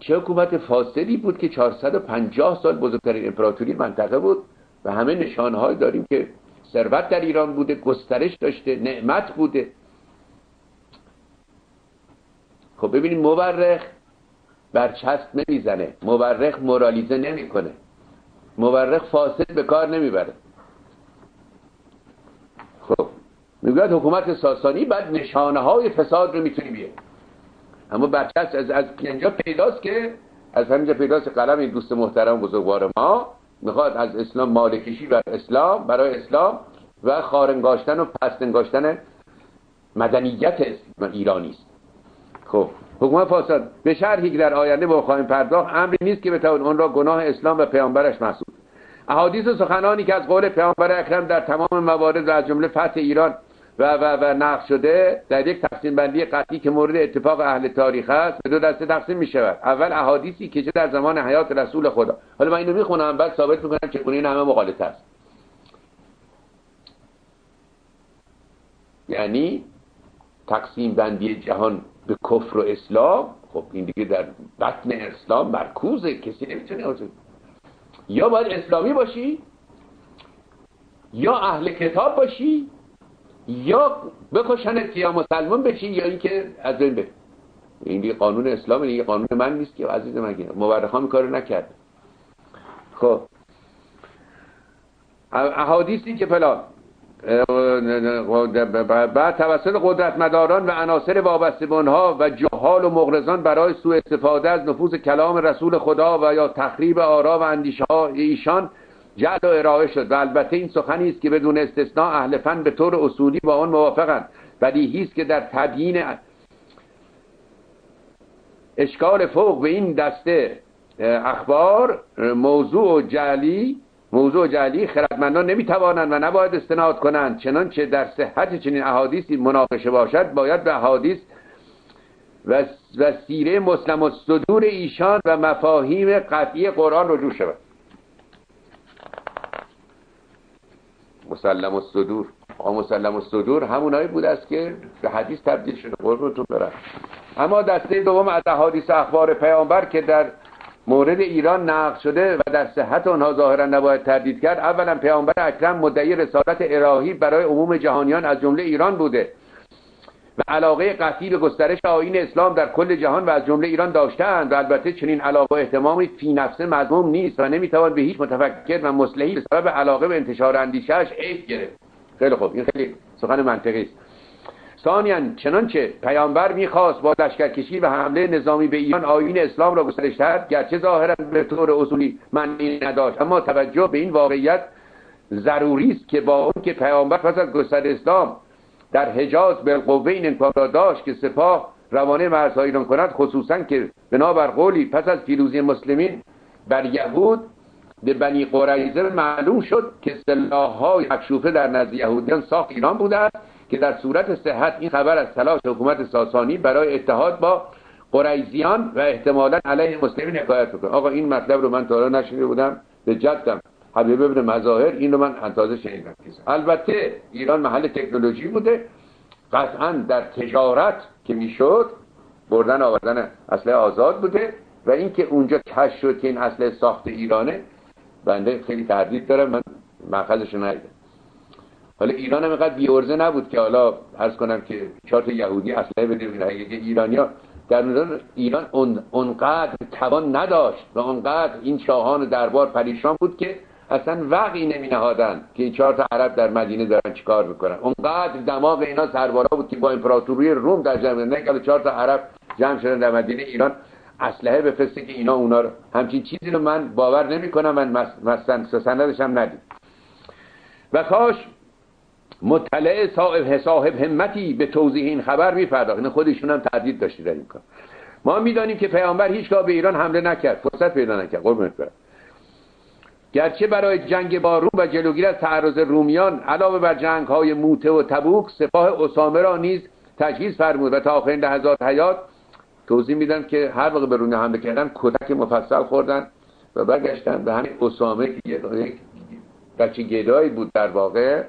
چه حکومت فاسدی بود که 450 سال بزرگترین امپراتوری منطقه بود. و همه نشانه داریم که ثروت در ایران بوده گسترش داشته نعمت بوده. خب ببینید مورخ برچسب نمی‌زنه. مورخ مورالیزه نمی‌کنه. مورخ فاسد به کار نمی‌بره. خب می‌گوید حکومت ساسانی بعد نشانه های فساد رو می‌تونی بیه اما برچسب از, از اینجا پیداست که از همینجا پیداست قلم این دوست محترم بزرگوار ما می‌خواد از اسلام مالکشی بر اسلام برای اسلام و خارنگاشتن و پستنگاشتن مدنیت ایرانی است. خب حکومت فاسد به شرحی که در آینده با خواهیم پرداخت امری نیست که بتوان اون را گناه اسلام و پیامبرش محسوب. احادیث و سخنانی که از قول پیامبر اکرم در تمام موارد و از جمله فتح ایران و و و نقش شده در یک تقسیم بندی قطعی که مورد اتفاق اهل تاریخ است به دو دسته تقسیم می شود. اول احادیثی که چه در زمان حیات رسول خدا. حالا من اینو می‌خونم بعد ثابت می‌کنم چگونه این همه مغالطه است. یعنی تقسیم بندی جهان به کفر و اسلام خب این دیگه در بطن اسلام مرکوزه کسی نمی‌تونه یا باید اسلامی باشی یا اهل کتاب باشی یا بکشنت یا مسلمان بشی یا اینکه از بین بری. این دیگه قانون اسلام این قانون من نیست که عزیز من مورخان کارو نکرد خب. احادیثی که فلان بعد توسط قدرت مداران و عناصر وابسته به و جهال و مغرضان برای سوء استفاده از نفوذ کلام رسول خدا و یا تخریب آرا و اندیشه ایشان جعل و ارائه شد و البته این سخنی است که بدون استثناء اهل فن به طور اصولی با آن موافقند. بدیهی است که در تبیین اشکال فوق به این دسته اخبار موضوع جعلی موضوع جعلی خردمندان نمی‌توانند و نباید استناد کنند. چنانچه در صحت چنین احادیثی مناقشه باشد باید به احادیث و سیره مسلم و صدور ایشان و مفاهیم قطعی قرآن رجوع شود. مسلم و صدور آقا مسلم و صدور همونایی بود است که به حدیث تبدیل شده. قربونتون برم. اما دسته دوم از احادیث اخبار پیامبر که در مورد ایران نقل شده و در صحت آنها ظاهرا نباید تردید کرد اولا پیامبر اکرم مدعی رسالت الهی برای عموم جهانیان از جمله ایران بوده. و علاقه قطعی به گسترش آیین اسلام در کل جهان و از جمله ایران داشتند و البته چنین علاقه و احتمامی فی نفسه مضموم نیست و نمی‌توان به هیچ متفکر و مصلحی به سبب علاقه به انتشار اندیشهش عیب گرفت. خیلی خوب. این خیلی سخن منطقی است. ثانیا چنانچه پیامبر می‌خواست با لشکرکشی و حمله نظامی به ایران آیین اسلام را گسترش دهد گرچه ظاهرا به طور اصولی معنی نداشت اما توجه به این واقعیت ضروری است که با اون که پیامبر پس از گسترش اسلام در حجاز بالقوه این امکان را داشت که سپاه روانه مرزهای ایران کند خصوصا که بنابر قولی پس از پیروزی مسلمین بر یهود به بنی قریزه معلوم شد که های مکشوفه در نزد یهودیان ساخت ایران بوده که در صورت صحت این خبر از تلاش حکومت ساسانی برای اتحاد با قریزیان و احتمالا علیه مسلمین حکایت بکنه آقا این مطلب رو من تا نشنیده بودم به جدم. حبیب ابن مظاهر این رو من تازه شنیدم البته ایران محل تکنولوژی بوده. قطعا در تجارت که می‌شد بردن آوردن اصله آزاد بوده و اینکه اونجا کش شد که این اصله ساخت ایرانه بنده خیلی تردید دارم من مأخذش ندیدم. حالا ایران هم اینقدر بیورزه نبود که حالا عرض کنم که چهار یهودی اسلحه بده ایرانیا در ایران اونقدر توان نداشت و اونقدر این شاهان دربار پریشان بود که اصلا وقعی نمی نهادن که این چهار تا عرب در مدینه دارن چیکار می‌کنن. اونقدر دماغ اینا سربارا بود که با امپراتوری روم در جمع نه چهار تا عرب جمع شدن در مدینه ایران اسلحه بفرسته که اینا اونا رو. همچین چیزی رو من باور نمی کنم من مثلا سندش هم ندید. و کاش مطلع صاحب صاحب همتی به توضیح این خبر میپرداخت. این خودشون هم تردید داشتی در این کار. ما می‌دانیم که پیامبر هیچگاه به ایران حمله نکرد. فرصت پیدا نکرد. قربونت برم. گرچه برای جنگ با روم و جلوگیری از تعرض رومیان علاوه بر جنگ های موته و تبوک سپاه اسامه را نیز تجهیز فرمود و تا آخرین لحظات حیات توضیح میدن که هر وقت به رومی حمله کردن کودک مفصل خوردن و برگشتن به همین اسامه که بچه گدایی بود در واقع.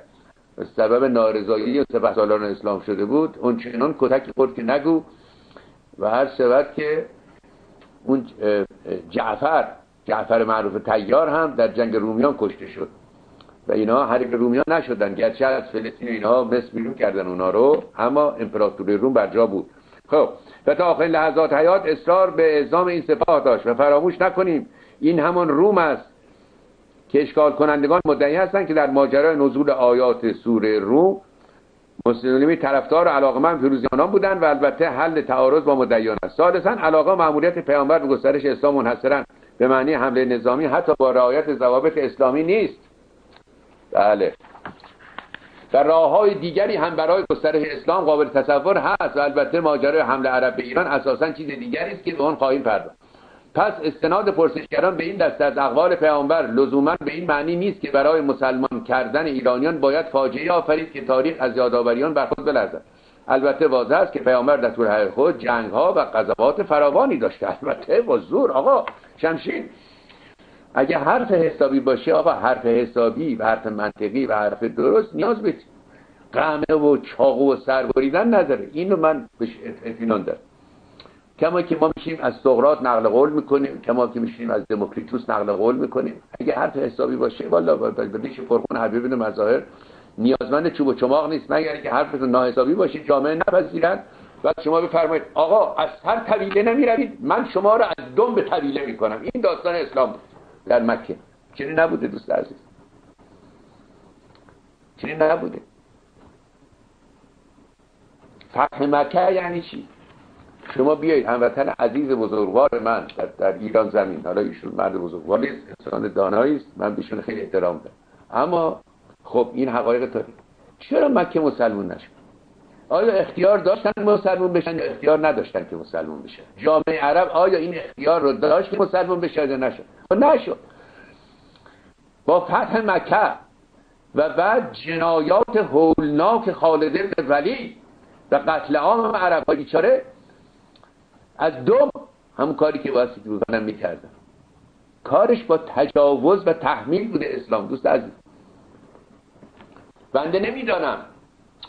سبب نارضایی سپه سالان اسلام شده بود. اون چنان کتکی خورد که نگو و هر شود که اون جعفر جعفر معروف تیار هم در جنگ رومیان کشته شد. و اینا حریف رومیان نشدن. گرچه از فلسطین اینها مصر بیرون کردن اونا رو اما امپراتوری روم بر جا بود. خب و تا آخرین لحظات حیات اصرار به اعزام این سپاه داشت و فراموش نکنیم این همان روم است که اشکال کنندگان مدعی هستند که در ماجرای نزول آیات سوره روم مسلمی طرفدار و علاقمند پیروزیانان بودند و البته حل تعارض با مدعیان است. سادسا علاقه ماموریت پیامبر به گسترش اسلام منحصرا به معنی حمله نظامی حتی با رعایت ضوابط اسلامی نیست. بله. در راه های دیگری هم برای گسترش اسلام قابل تصور هست و البته ماجرای حمله عرب به ایران اساسا چیز دیگری است که به آن خواهیم پرداخت. پس استناد پرسشگران به این دست از اقوال پیامبر لزوما به این معنی نیست که برای مسلمان کردن ایرانیان باید فاجعه آفرید که تاریخ از یادآوریان بر خود بلرزد. البته واضح است که پیامبر در طول خود جنگ ها و قذبات فراوانی داشته. البته با زور آقا. شمشین اگه حرف حسابی باشه آقا حرف حسابی و حرف منطقی و حرف درست نیاز به قمه و چاقو و سربریدن نداره. اینو من بهش اطمینان دارم. کما که ما میشیم از سقراط نقل قول می‌کنیم کما که میشیم از دموکریتوس نقل قول می‌کنیم. اگه حرف حسابی باشه والا به ریش فرخون حبیب بن مظاهر نیازمند چوب و چماق نیست. مگر که حرفتون ناحسابی باشه جامعه نپذیرن و شما بفرمایید آقا از هر طویله نمی‌روید. من شما رو از دم به طویله می‌کنم. این داستان اسلام در مکه. چنین نبوده دوست عزیز. چنین نبوده. فتح مکه یعنی چی؟ شما بیایید هموطن عزیز بزرگوار من در, در ایران زمین حالا ایشون مرد بزرگواری است انسان دانایی است من بهشون خیلی احترام دارم. اما خب این حقایق تاریخ چرا مکه مسلمون نشد آیا اختیار داشتن مسلمون بشن یا اختیار نداشتن که مسلمون بشن؟ جامعه عرب آیا این اختیار رو داشت که مسلمون بشن یا نشد؟ خب نشد. با فتح مکه و بعد جنایات هولناک خالد بن ولی و قتل عام عرب بیچاره از دوم همون کاری که واسه بودنم می‌کردن کارش با تجاوز و تحمیل بوده اسلام. دوست عزیز. بنده نمی‌دانم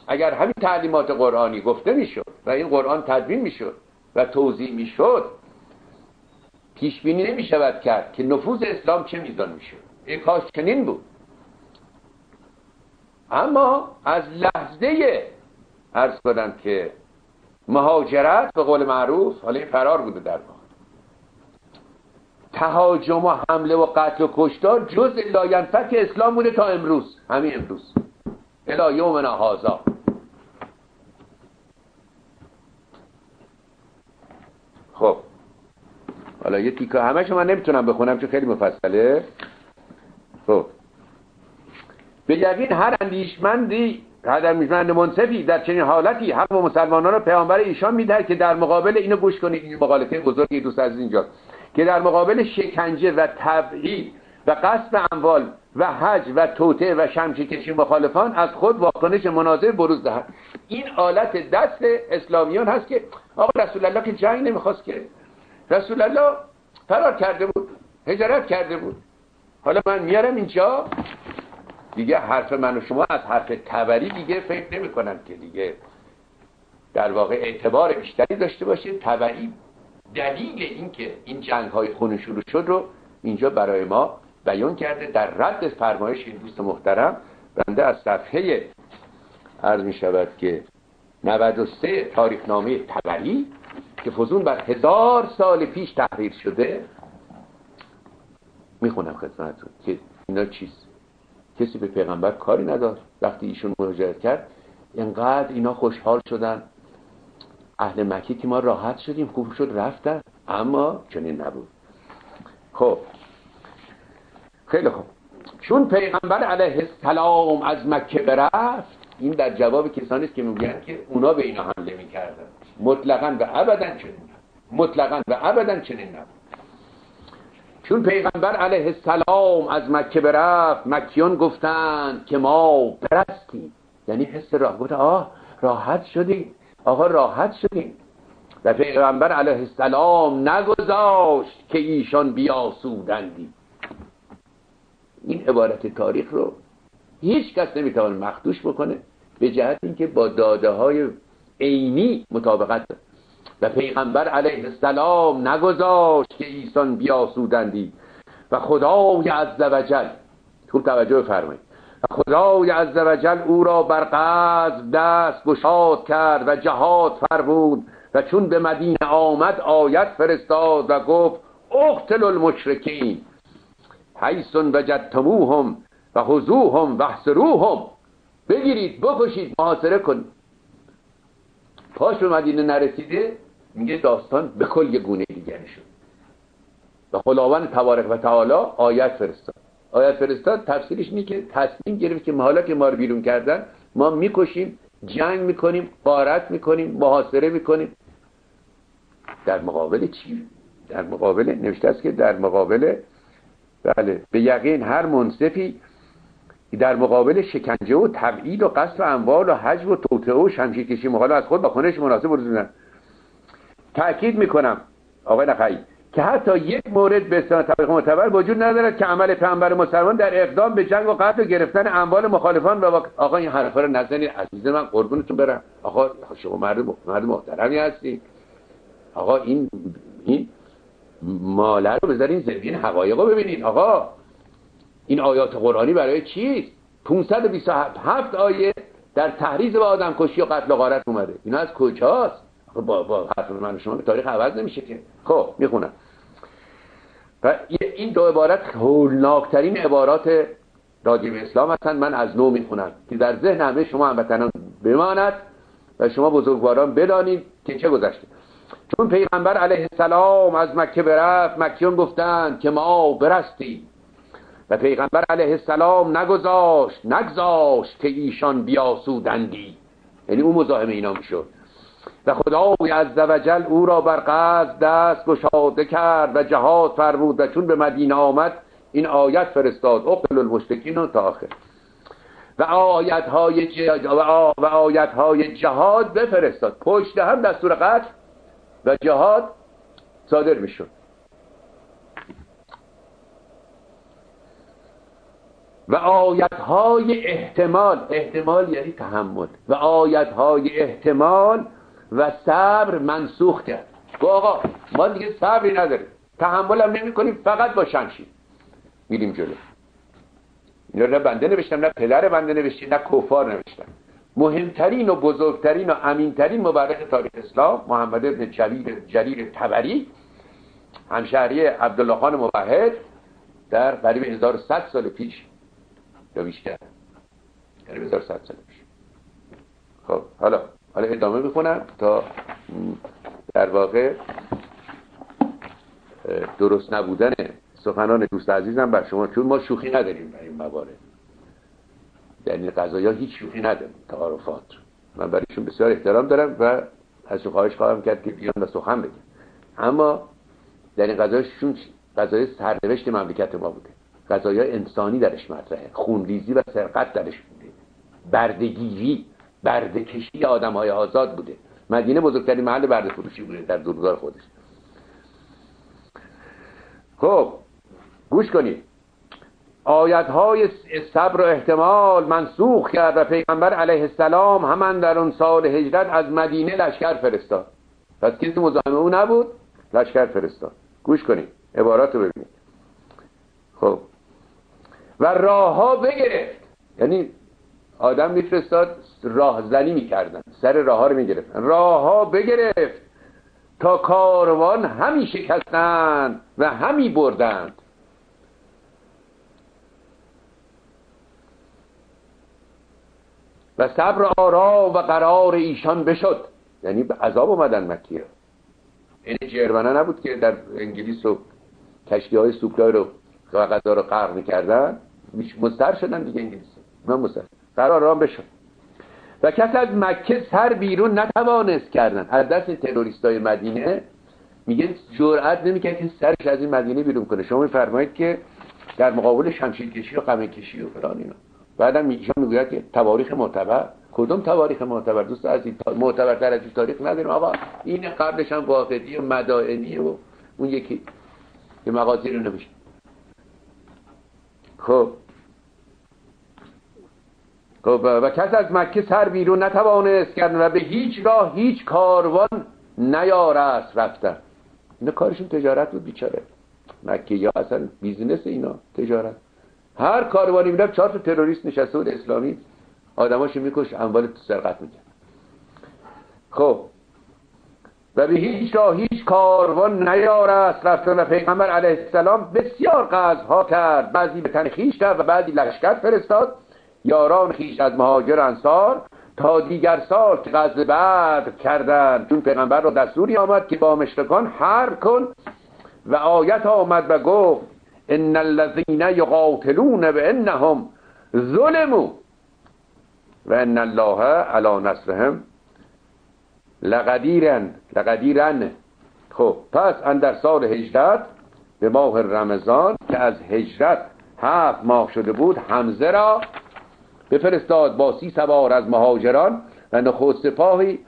اگر همین تعلیمات قرآنی گفته می‌شد و این قرآن تدوین می‌شد و توضیح می‌شد پیش بینی نمی‌شود کرد که نفوذ اسلام چه میزان می‌شد. این کاش چنین بود. اما از لحظه ارز کنم که مهاجرت به قول معروف حالا این فرار بوده در واقع. تهاجم و حمله و قتل و کشتار جز لاینفک اسلام بوده تا امروز همین امروز. الا یومنا هازا خب. حالا یه تیکه همش من نمی‌تونم بخونم چون خیلی مفصله. خب. به یقین هر اندیشمندی هر می‌زنند منصفی در چنین حالتی حق و مسلمانان رو پیامبر ایشان میده که در مقابل اینو گوش کنید این مقالطه بزرگی دوست از اینجا که در مقابل شکنجه و تبعید و قصد اموال و حج و توته و شمشی کشی مخالفان از خود واکنش مناظر بروز دهند این آلت دست اسلامیان هست که آقا رسول الله که جنگ نمی‌خواست که. رسول الله فرار کرده بود هجرت کرده بود. حالا من میارم اینجا دیگه حرف من و شما از حرف تبری دیگه فکر نمی کنم که دیگه در واقع اعتبار بیشتری داشته باشه. تبری دلیل اینکه این جنگ های خون شروع شد رو اینجا برای ما بیان کرده در رد فرمایش این دوست محترم. بنده از صفحه عرض می شود که 93 تاریخنامه تبری که فزون بر هزار سال پیش تحریر شده. می‌خونم خدمتتون که اینا چیست کسی به پیغمبر کاری نداشت. وقتی ایشون مراجعه کرد اینقدر اینا خوشحال شدن. اهل مکی که ما راحت شدیم خوب شد رفتن. اما چنین نبود. خب. خیلی خوب. چون پیغمبر علیه السلام از مکه برفت این در جواب کسانی است که میگن که اونا به اینا حمله می‌کردن. مطلقا و ابدا چنین مطلقا و ابدا چنین نبود. چون پیغمبر علیه السلام از مکه برفت مکیان گفتند که ما برستیم یعنی حس راه گفت آه راحت شدیم آقا راحت شدیم. و پیغمبر علیه السلام نگذاشت که ایشان بیاسودندی. این عبارت تاریخ رو هیچ کس نمی‌توان مخدوش بکنه به جهت اینکه با داده های عینی مطابقت و پیغمبر علیه السلام نگذاشت که ایسان بیاسودندی. و خدای عزوجل خوب توجه فرمایید و خدای عزوجل او را بر قصد دست گشاد کرد و جهاد فرمود و چون به مدینه آمد آیت فرستاد و گفت اقتل المشرکین حیث وجدتموهم و حضوهم و حسروهم بگیرید بکشید محاصره کنید. پاش به مدینه نرسیده؟ میگه داستان به کل یه گونه دیگری شد. و خداوند تبارک و تعالی آیت فرستاد. آیت فرستاد تفسیرش اینه که تصمیم گرفت که حالا که ما رو بیرون کردن ما می‌کشیم جنگ می‌کنیم قارت می‌کنیم محاصره می‌کنیم. در مقابل چی؟ در مقابل نوشته است که در مقابل بله به یقین هر منصفی در مقابل شکنجه و تبعید و قصد و اموال و حجب و توطعه و شمشیر کشی مقابل از خود با خونش مناسب بروز تأکید می‌کنم آقای نخعی که حتی یک مورد به استناد طبق معتبر وجود ندارد که عمل پیامبر مسلمان در اقدام به جنگ و قتل و گرفتن اموال مخالفان و آقا این حرفا رو نزنید عزیز من قربونتون برم. آقا شما مرد مرد محترمی هستی آقا این این ماله رو بذارین زمین حقایق رو ببینید آقا این آیات قرآنی برای چیست؟ 527 آیه در تحریز به آدم کشی و قتل و غارت اومده. اینا از کجاست؟ با, با حرف من شما تاریخ عوض نمیشه که. خب می‌خونم. و این دو عبارت هولناکترین عبارات راجع اسلام هستند من از نو می‌خونم. که در ذهن همه شما هموطنان بماند و شما بزرگواران بدانید که چه گذشته. چون پیغمبر علیه السلام از مکه برفت مکیون گفتند که ما برستیم. و پیغمبر علیه السلام نگذاشت نگذاشت که ایشان بیاسودندی. یعنی اون مزاحم اینا می‌شد. و خدای عزوجل او را بر قصد دست گشاده کرد و جهاد فرمود و چون به مدینه آمد این آیت فرستاد. اقتل المشرکین تا آخر. و آیت های جهاد و آیت های جهاد بفرستاد. پشت هم دستور قتل و جهاد صادر می‌شد. و آیت های احتمال احتمال یعنی تحمل. و آیت های احتمال و صبر منسوخ کرد. گو آقا ما دیگه صبری نداریم. تحمل هم نمی کنیم فقط با شمشیر. میریم جلو. اینا نه بنده نوشتم نه پدر بنده نوشتم نه کفار نوشتم. مهمترین و بزرگترین و امینترین مورخ تاریخ اسلام محمد ابن جلیر جلیر تبری همشهری عبدالله خان موحد در قریب 1100 سال پیش یا بیشتر قریب 1100 سال پیش. خب حالا حالا ادامه می‌خونم تا در واقع درست نبودن سخنان دوست عزیزم بر شما چون ما شوخی نداریم در این موارد. یعنی قضایا هیچ شوخی نداریم تعارفات من برایشون بسیار احترام دارم و از خواهش خواهم کرد که بیان و سخن بگیم اما در این قضایشون قضای سرنوشت مملکت ما بوده. قضای انسانی درش مطرحه. خونریزی و سرقت درش بوده. بردگیری بردکشی آدم های آزاد بوده. مدینه بزرگترین محل برده فروشی بوده در دورگار خودش. خب گوش کنید. آیت های صبر و احتمال منسوخ کرد و پیغمبر علیه السلام همان در اون سال هجرت از مدینه لشکر فرستاد. پس کسی مزاحم او نبود لشکر فرستاد. گوش کنید عبارات رو ببینید. خب. و راه ها بگرفت. یعنی آدم میفرستاد راهزنی می‌کردن. سر راه ها رو می‌گرفتن. راه ها بگرفت تا کاروان همی شکستند و همی بردند و صبر آرا و قرار ایشان بشد. یعنی به عذاب اومدن مکیه این جرمنه نبود که در انگلیس و کشتی های سوپلای رو غذا رو غرق می‌کردن. مستر شدن دیگه انگلیس. من مستر. قرار بشد و کس از مکه سر بیرون نتوانست کردن. از دست تروریست های مدینه میگه جرأت نمی‌کرد که سرش از این مدینه بیرون کنه. شما میفرمایید که در مقابل شمشیر کشی و قمه کشی و فلان اینا. بعدم ایشان می‌گوید که تواریخ معتبر. کدوم تواریخ معتبر؟ دوست از این معتبرتر از این تاریخ نداریم. آقا این قبلش هم واقعی و مدائنی و اون یکی یه مقاطعی رو نمیشه خب. و کس از مکه سر بیرون نتوانست کردن و به هیچ راه هیچ کاروان نیارست رفتن. اینا کارشون تجارت بود بیچاره. مکه یا اصلا بیزینس اینا تجارت. هر کاروانی می‌رفت چهار تا تروریست نشسته بود اسلامی. آدماشو میکش اموال تو سرقت می‌کرد. خب. و به هیچ راه هیچ کاروان نیارست رفتن و پیغمبر علیه السلام بسیار ها کرد. بعضی به تن خیش کرد و بعضی لشکر فرستاد. یاران خیش از مهاجر انصار تا دیگر سال که غزل بعد کردن. چون پیغمبر را دستوری آمد که با مشرکان حرب کن و آیت آمد و گفت ان الذين يقاتلون بانهم ظلموا و ان الله على نصرهم لقدیرن. لقدیرن. خب پس اندر سال هجرت به ماه رمضان که از هجرت هفت ماه شده بود حمزه را بفرستاد با سی سوار از مهاجران و نخست سپاهی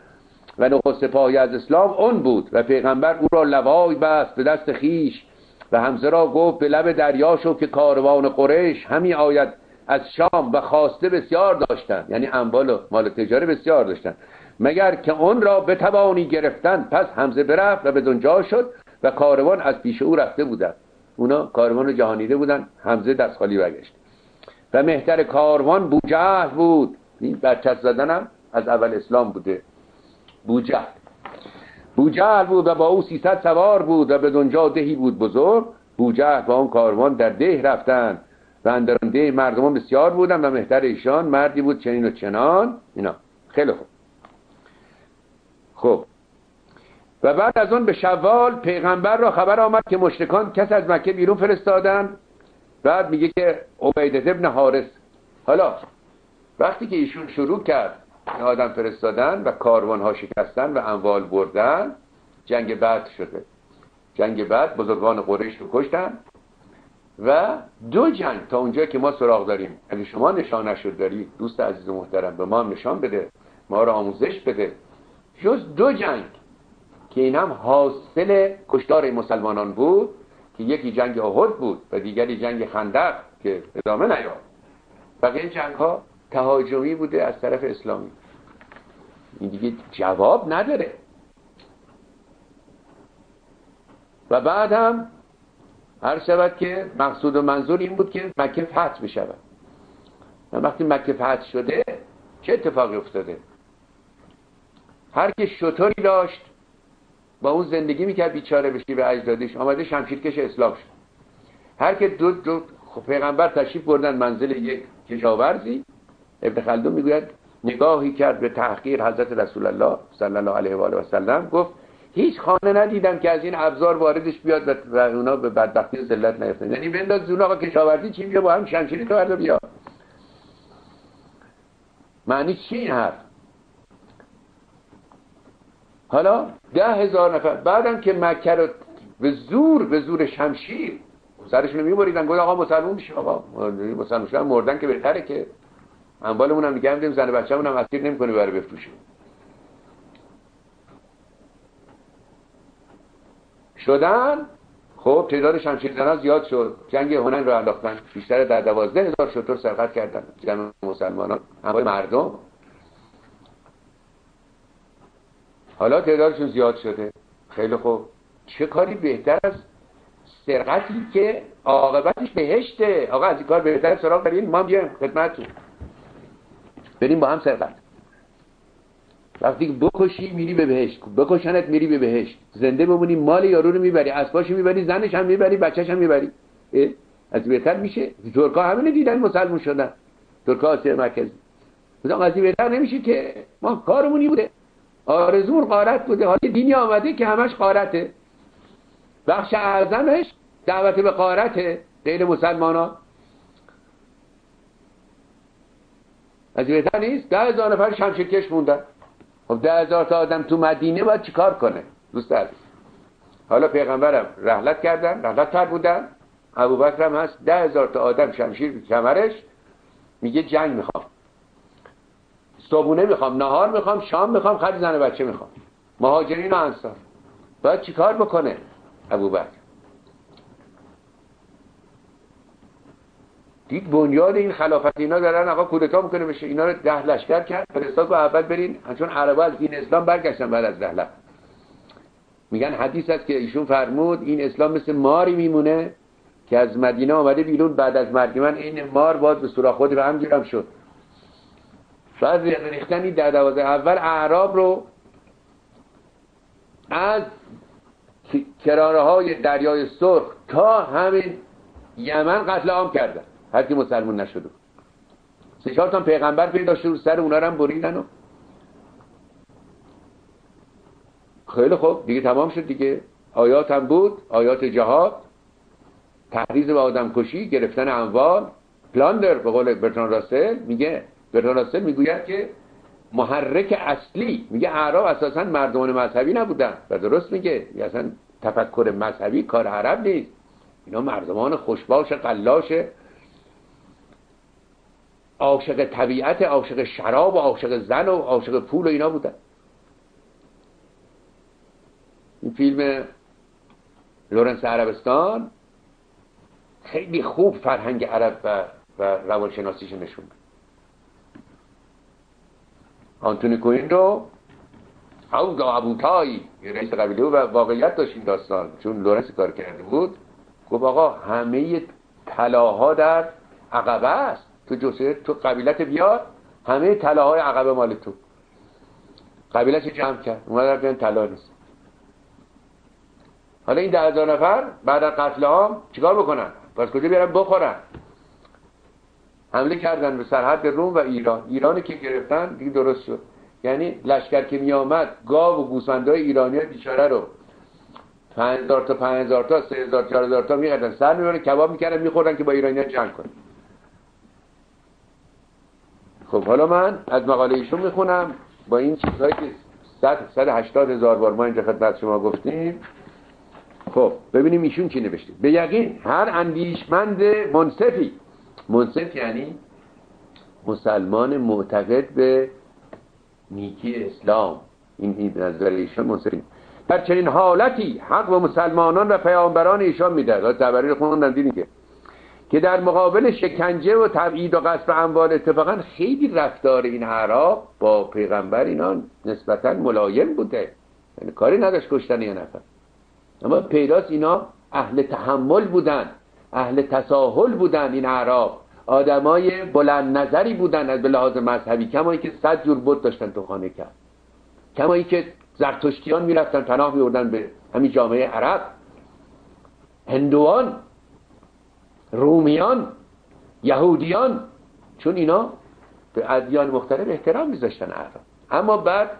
و نخست سپاهی از اسلام اون بود و پیغمبر او را لوای بست به دست خیش و همزه را گفت به لب دریا شو که کاروان قریش همی آید از شام و خواسته بسیار داشتن یعنی اموال و مال تجاری بسیار داشتن مگر که اون را بتوانی گرفتن پس همزه برفت و به دنجا شد و کاروان از پیش او رفته بودن اونا کاروان رو جهانیده بودن همزه دست خالی برگشت. و مهتر کاروان بوجهل بود. این برچست زدنم از اول اسلام بوده. بوجهل بوجهل بود و با او سوار بود و به دنجا دهی بود بزرگ. بوجهل با اون کاروان در ده رفتن و اندران ده مردمان بسیار بودن و مهتر ایشان مردی بود چنین و چنان. اینا. خیلی خوب. خب. و بعد از اون به شوال پیغمبر را خبر آمد که مشرکان کس از مکه بیرون فرستادن بعد میگه که عبیدت ابن حارس حالا وقتی که ایشون شروع کرد آدم فرستادن و کاروان ها شکستن و اموال بردن جنگ بعد شده. جنگ بعد بزرگان قریش رو کشتن و دو جنگ تا اونجا که ما سراغ داریم. اگه شما نشان نشد داری دوست عزیز و محترم به ما نشان بده ما رو آموزش بده. جز دو جنگ که این هم حاصل کشتار مسلمانان بود که یکی جنگ احد بود و دیگری جنگ خندق. که ادامه نیاد. بقیه جنگ ها تهاجمی بوده از طرف اسلامی. این دیگه جواب نداره. و بعد هم هر شود که مقصود و منظور این بود که مکه فتح بشود. و وقتی مکه فتح شده چه اتفاقی افتاده؟ هر که شطوری داشت با اون زندگی می‌کرد بیچاره بشی به اجدادش آمده شمشیرکش اسلام شد. هر که دو, دو خب پیغمبر تشریف بردن منزل یک کشاورزی. ابن خلدون می‌گوید نگاهی کرد به تحقیر حضرت رسول الله صلی الله علیه و آله و سلم. گفت هیچ خانه ندیدم که از این ابزار واردش بیاد و اونا به بدبختی و ذلت نیفتن. یعنی بنداز اون آقا کشاورزی چی بیا با هم شمشیری تو بیا. معنی چی این حرف؟ حالا ده هزار نفر بعدم که مکه رو به زور به زور شمشیر سرشون میبریدن گفت آقا مسلمون میشه آقا. مسلمون شدن مردن که بهتره که. اموالمون هم نگه زن بچه‌مون هم اسیر نمی‌کنه برای بفروشه. شدن خب تعداد شمشیر زنان زیاد شد. جنگ هنن رو انداختن. بیشتر در دوازده هزار شطور سرقت کردن. جمع مسلمانان همه مردم. حالا تعدادشون زیاد شده. خیلی خوب. چه کاری بهتر از سرقتی که عاقبتش بهشته. آقا از این کار بهتر سراغ بریم. ما بیایم خدمتتون. بریم با هم سرقت. وقتی بکشی میری به بهشت. بکشنت میری به بهشت. زنده بمونی مال یارو رو می‌بری اسباشو می‌بری زنش هم می‌بری بچهش هم می‌بری. از بهتر میشه. ترکا همینه دیدن مسلمون شدن. ترکا آسیا مرکزی مثلا قضیه بهتر نمیشه که ما کارمونی بوده. آرزون قارت بوده. حالا دینی آمده که همش قارته بخش اعظمش دعوت به قارته غیر مسلمان ها از بهتر نیست؟ ده هزار نفر شمشیرکش موندن. خب ده هزار تا آدم تو مدینه باید چیکار کنه؟ دوست عزیز حالا پیغمبرم رحلت کردن رحلت تر بودن. ابو هم هست. ده هزار تا آدم شمشیر کمرش. میگه جنگ می‌خوام. صبونه می‌خوام نهار می‌خوام شام می‌خوام خرید زن بچه می‌خوام. مهاجرین و انصار. باید چیکار بکنه؟ ابو بکر دید بنیاد این خلافت اینا دارن آقا کودتا می‌کنه بشه. اینا رو ده لشکر کرد فرستاد با اول برین. چون عربا از این اسلام برگشتن بعد از ده میگن حدیث هست که ایشون فرمود این اسلام مثل ماری میمونه که از مدینه آمده بیرون بعد از مرگ من این مار باز به سوراخ خود به هم جیرم شد. بعد ریختنی در دوازه اول اعراب رو از کراره های دریای سرخ تا همین یمن قتل عام کردن هر کی مسلمون نشده. سه چهار تا پیغمبر پیدا شد سر اونا هم بریدن و خیلی خوب دیگه تمام شد دیگه. آیات هم بود آیات جهاد تحریز به آدم کشی گرفتن اموال. پلاندر به قول برتان راسل میگه برتان راسل می‌گوید که محرک اصلی میگه اعراب اساسا مردمان مذهبی نبودن. و درست میگه اصلا تفکر مذهبی کار عرب نیست. اینا مردمان خوشباش قلاش عاشق طبیعت عاشق شراب و عاشق زن و عاشق پول و اینا بودن. این فیلم لورنس عربستان خیلی خوب فرهنگ عرب و, و روانشناسیش نشون آنتونی کویین رو او ابوتای رئیس قبیله و واقعیت داشت این داستان. چون لورنس کار کرده بود گفت آقا همه طلاها در عقبه است. تو جسه تو قبیلت بیار همه طلاهای عقبه مال تو. قبیلت جمع کرد؟ اومد بیان طلا نیست. حالا این ده نفر بعد از قتل عام چیکار بکنن؟ پس کجا بیارن؟ بخورن. حمله کردن به سرحد روم و ایران. ایرانی که گرفتن دیگه درست شد. یعنی لشکر که می آمد گاو و گوسفندای ایرانی بیچاره رو 5000 تا 5000 تا 3000 4000 تا میقدن سر می‌برن کباب می‌کردن میخوردن که با ایرانیان جنگ کنن. خب حالا من از مقاله ایشون می‌خونم. با این چیزهایی که 100 180 هزار بار ما اینجا خدمت شما گفتیم. خب ببینیم ایشون چی نوشته. به یقین هر اندیشمند منصفی. منصف یعنی مسلمان معتقد به نیکی اسلام. این نظر ایشان منصفی در چنین حالتی حق و مسلمانان و پیامبران ایشان میده تبری رو خوندم که؟ که در مقابل شکنجه و تبعید و قصف اموال اتفاقا خیلی رفتار این عرب با پیغمبر اینا نسبتا ملایم بوده. یعنی کاری نداشت کشتن یه نفر. اما پیداست اینا اهل تحمل بودن اهل تساهل بودن این عرب آدمای بلند نظری بودن از به لحاظ مذهبی کمایی که صد جور بود داشتن تو خانه کرد. کمایی که زرتشتیان می‌رفتن پناه میوردن به همین جامعه عرب. هندوان رومیان یهودیان چون اینا به ادیان مختلف احترام میذاشتن عرب. اما بعد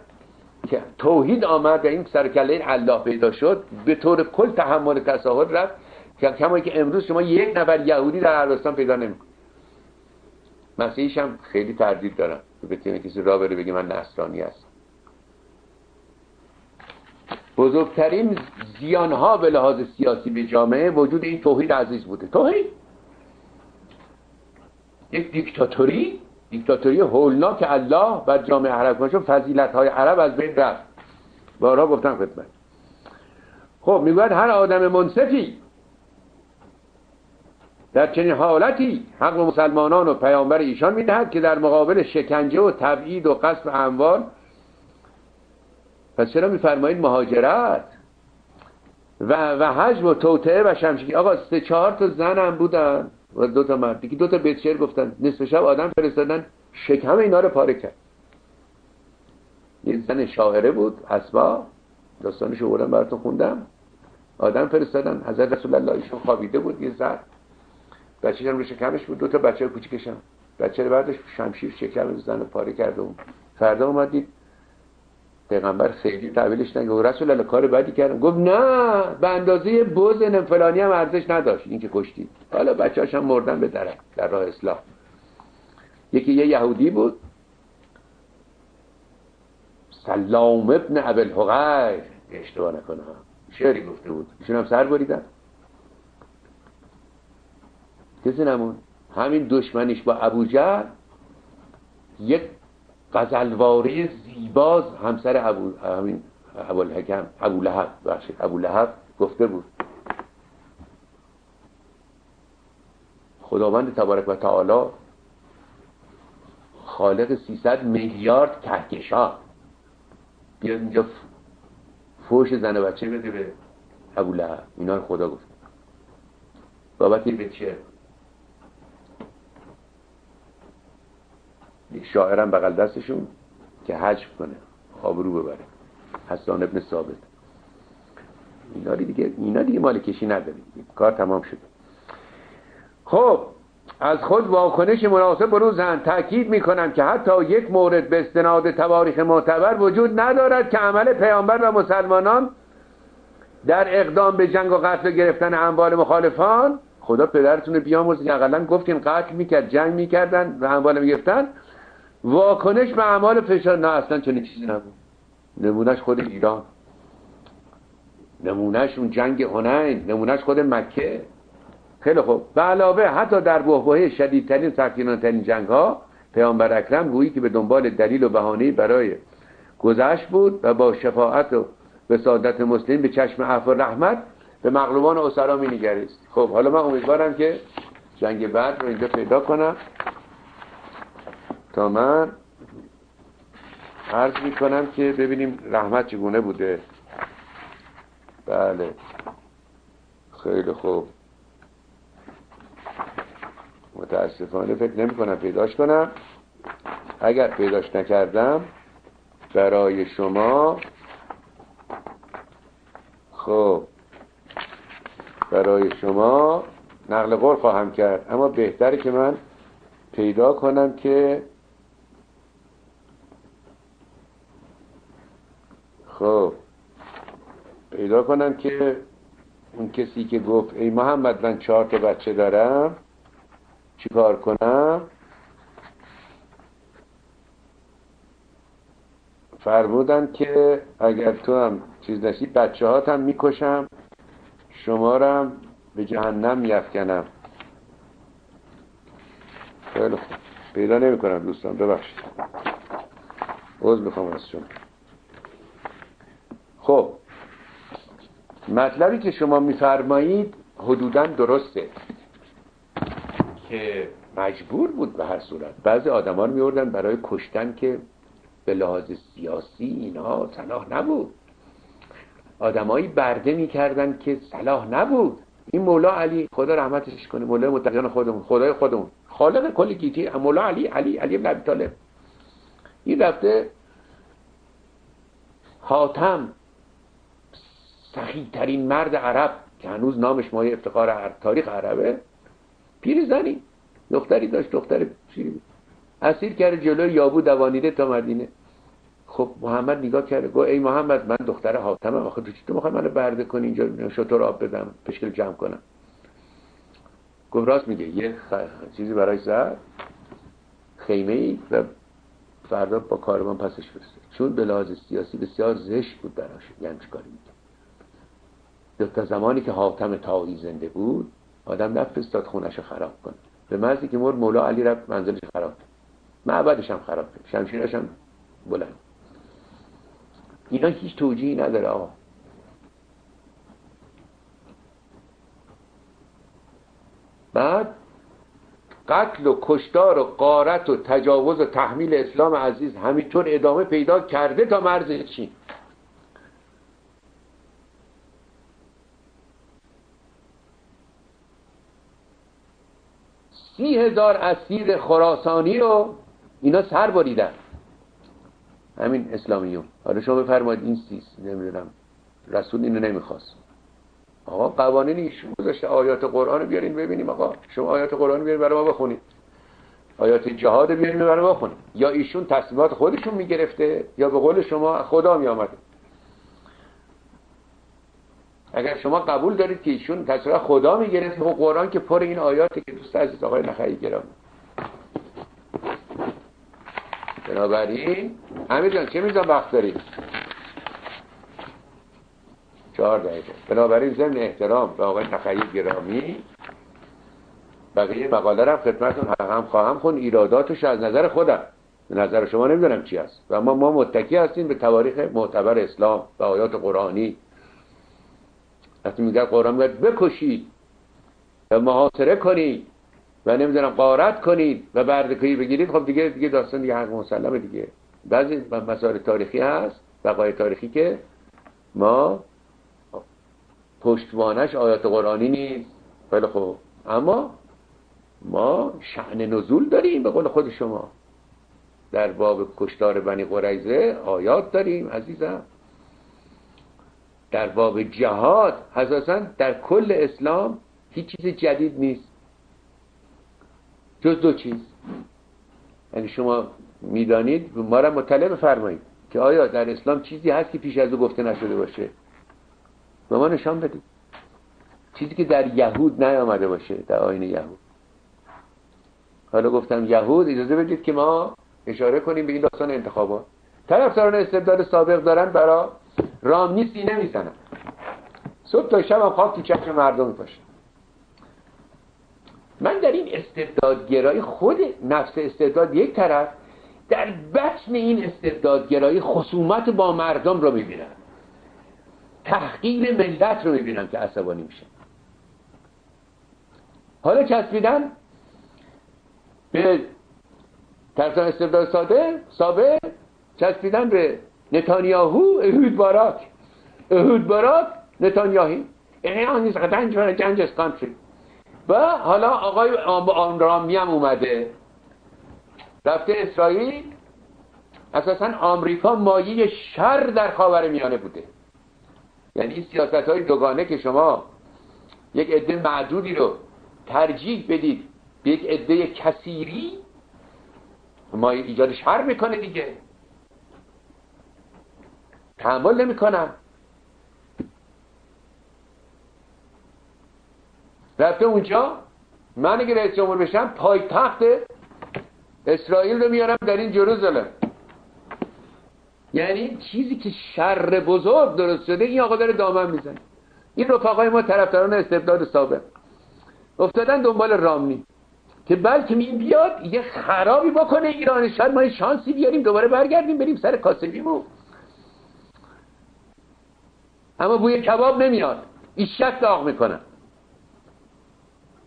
که توحید آمد و این سرکله الله پیدا شد به طور کل تحمل تساهل رفت. کمایی که امروز شما یک نفر یهودی در عربستان پیدا نمی‌کنید. مسیحیش هم خیلی تردید دارم. به کسی را بره بگه من نصرانی هستم. بزرگترین زیانها به لحاظ سیاسی به جامعه وجود این توحید عزیز بوده. توحید؟ یک دیکتاتوری دیکتاتوری هولناک الله بر جامعه عرب. کنه فضیلت های عرب از بین رفت. بارها گفتم خدمت. خب می‌گوید هر آدم منصفی در چنین حالتی حق مسلمانان و پیامبر ایشان می‌دهد که در مقابل شکنجه و تبعید و قصف اموال. پس چرا میفرمایید مهاجرت؟ و و حجم و توطعه و شمشگی آقا سه چهار تا زن هم بودن. و دو تا مرد. دیگه دو تا بیت شعر گفتن. نصف شب آدم فرستادن. شکم اینا رو پاره کرد. یه زن شاعره بود اسبا. داستانش رو براتون خوندم. آدم فرستادن. حضرت رسول الله ایشون خوابیده بود. یه زن. بچه هم رو شکمش بود دو تا بچه کوچیکشم بچه رو برداشت شمشیر شکم زن پاره کرده اون فردا اومدید پیغمبر خیلی تحویلش نگه. رسول الله کار بدی کردم. گفت نه به اندازه بوز فلانی هم ارزش نداشت. این که کشتی. حالا بچه هم مردن به درک در راه اسلام یکی یه یهودی بود. سلام ابن ابل حقیر اشتباه نکنه شعری گفته بود. ایشون هم سر بریدن. کسی نمون همین دشمنیش با ابو یک غزلواره زیباز همسر ابو همین ابو الحکم ابو لحب گفته بود. خداوند تبارک و تعالی خالق 300 میلیارد کهکشان بیاد اینجا فوش زن بچه بده به ابو لحب اینا خدا گفت بابت این به یک شاعرم بغل دستشون که حج کنه آبرو ببره. حسان ابن ثابت. اینا دیگه اینا دیگه مال کشی نداره کار تمام شده خب از خود واکنش مناسب بروزن تاکید می‌کنم که حتی یک مورد به استناد تواریخ معتبر وجود ندارد که عمل پیامبر و مسلمانان در اقدام به جنگ و قتل گرفتن اموال مخالفان. خدا پدرتون بیامرزید اقلا گفتین قتل می‌کرد جنگ می‌کردن و اموال می‌گرفتن. واکنش به اعمال فشار نه اصلا چنین چیزی نبود. نمونهش خود ایران. نمونهش اون جنگ هنین نمونهش خود مکه. خیلی خوب. به علاوه حتی در بحبوه شدیدترین سختگیرانترین جنگ ها پیامبر اکرم گویی که به دنبال دلیل و بهانه برای گذشت بود و با شفاعت و وسادت مسلم به چشم عفو رحمت به مغلوبان اسرا می نگریست خب حالا من امیدوارم که جنگ بعد رو اینجا پیدا کنم. تا من عرض می کنم که ببینیم رحمت چگونه بوده. بله. خیلی خوب. متاسفانه فکر نمی کنم پیداش کنم. اگر پیداش نکردم برای شما خب برای شما نقل قول خواهم کرد. اما بهتره که من پیدا کنم که خب. پیدا کنم که اون کسی که گفت ای محمد من چهار تا بچه دارم. چی کار کنم؟ فرمودن که اگر تو هم چیز نشی بچه هاتم می‌کشم شما هم به جهنم میافکنم. خیلی خوب. پیدا نمی کنم دوستان ببخشید. عوض می‌خوام از شما. خب. مطلبی که شما میفرمایید حدودا درسته. که مجبور بود به هر صورت. بعضی آدمان میوردن برای کشتن که به لحاظ سیاسی اینها صلاح نبود. آدمایی برده می‌کردن که صلاح نبود. این مولا علی خدا رحمتش کنه مولا متقیان خودمون خدای خودمون. خالق کل گیتی مولا علی علی علی ابن طالب. این رفته حاتم سخی ترین مرد عرب که هنوز نامش مایه افتخار تاریخ عربه پیر زنی دختری داشت دختر شیری اسیر کرده جلوی یابو دوانیده تا مدینه. خب محمد نگاه کرده گفت ای محمد من دختر حاتمم. آخه تو می‌خوای منو برده کنی اینجا؟ شطور آب بدم پشکل جمع کنم. گفت راست میگه یه چیزی برای زد خیمه ای و فردا با کاروان پسش فرسته. چون به لحاظ سیاسی بسیار زشت بود براش یعنی کاری میگه تا زمانی که حاتم تاوی زنده بود آدم نفرستاد خونش خراب کنه. به مرزی که مرد مولا علی رفت منزلش خراب معبدش هم خراب کرد. شمشیرش هم بلند. اینا هیچ توجیهی نداره آقا. بعد قتل و کشتار و قارت و تجاوز و تحمیل اسلام عزیز همینطور ادامه پیدا کرده تا مرز چین. سی هزار اسیر خراسانی رو اینا سر بریدن. همین اسلامیون. حالا شما بفرمایید این سیس نمی‌دونم. رسول اینو نمی‌خواست. آقا قوانین ایشون گذاشته آیات قرآن رو بیارین ببینیم آقا. شما آیات قرآن رو بیارین برای ما بخونید. آیات جهاد بیارین برای ما بخونید. یا ایشون تصمیمات خودشون می‌گرفته یا به قول شما خدا میآمده. اگر شما قبول دارید که ایشون تصویر خدا می‌گرفت خب قرآن که پر این آیاتی که دوست عزیز آقای نخعی گرامی. بنابراین همین جان چه میزان وقت دارید چهار دقیقه. بنابراین ضمن احترام به آقای تخیل گرامی بقیه مقاله هم خدمتون هم خواهم خون ایراداتش از نظر خودم. به نظر شما نمی‌دونم چی است و اما ما متکی هستیم به تواریخ معتبر اسلام و آیات قرآنی. وقتی میگه قرآن میگه بکشید و محاصره کنید و نمی‌دونم قارت کنید و بردکایی بگیرید خب دیگه دیگه داستان دیگه حق مسلمه دیگه. بعضی مسائل تاریخی هست بقای تاریخی که ما پشتوانش آیات قرآنی نیست. خیلی خب اما ما شعن نزول داریم به قول خود شما. در باب کشتار بنی قریزه آیات داریم عزیزم. در باب جهاد اساسا در کل اسلام هیچ چیز جدید نیست. جز دو چیز. یعنی شما می‌دانید ما را مطلع بفرمایید که آیا در اسلام چیزی هست که پیش از او گفته نشده باشه؟ به ما نشان بدید. چیزی که در یهود نیامده باشه در آین یهود. حالا گفتم یهود اجازه بدید که ما اشاره کنیم به این داستان انتخابات. طرفداران استبداد سابق دارن برا رامنی سینه می‌زنن صبح تا شب هم خواب تو چشم مردم میپاشه من در این استبدادگرایی خود نفس استبداد یک طرف در بطن این استبدادگرایی خصومت با مردم رو می‌بینم. تحقیر ملت رو می‌بینم که عصبانی میشه حالا چسبیدن به طرفدار استبداد ساده سابق چسبیدن به نتانیاهو اهود باراک. اهود باراک نتانیاهی. ایران is a dangerous country و حالا آقای آمرامی هم اومده. رفته اسرائیل. اساسا آمریکا مایه شر در خاور میانه بوده. یعنی این سیاست های دوگانه که شما یک عده معدودی رو ترجیح بدید به یک عده کثیری ما ایجاد شر می‌کنه دیگه. تحمل نمی‌کنم رفته اونجا من اگه رئیس جمهور بشم پایتخت اسرائیل رو میارم در این جروزالم. یعنی چیزی که شر بزرگ درست شده این آقا داره دامن می‌زنه. این رفقای ما طرفداران استبداد سابق افتادن دنبال رامنی. که بلکه می بیاد یه خرابی بکنه ایران. شاید ما شانسی بیاریم دوباره برگردیم بریم سر کاسبیمو اما بوی کباب نمیاد. این شک داغ می‌کنن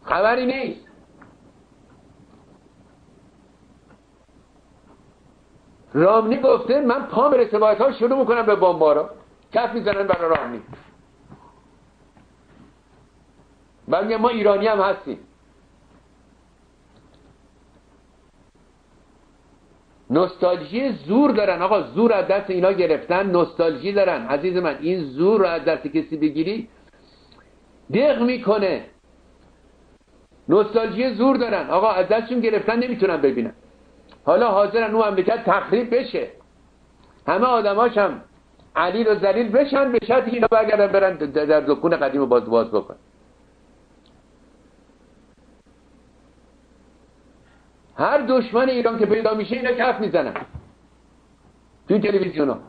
خبری نیست. رامنی گفته من پام رسوایت ها شروع می‌کنم به بمبارا کف می‌زنن برای رامنی. بلکه ما ایرانی هم هستیم. نوستالژی زور دارن. آقا زور از دست اینا گرفتن نوستالژی دارن. عزیز من این زور رو از دست کسی بگیری؟ دق می‌کنه. نوستالژی زور دارن. آقا از دستشون گرفتن نمی‌تونن ببینن. حالا حاضرن اون مملکت تخریب بشه. همه آدماش هم علیل و زلیل بشن به شرطی اینا برگردن برن در دکون قدیم باز باز بکن هر دشمن ایران که پیدا میشه اینا کف می‌زنن. توی تلویزیون ها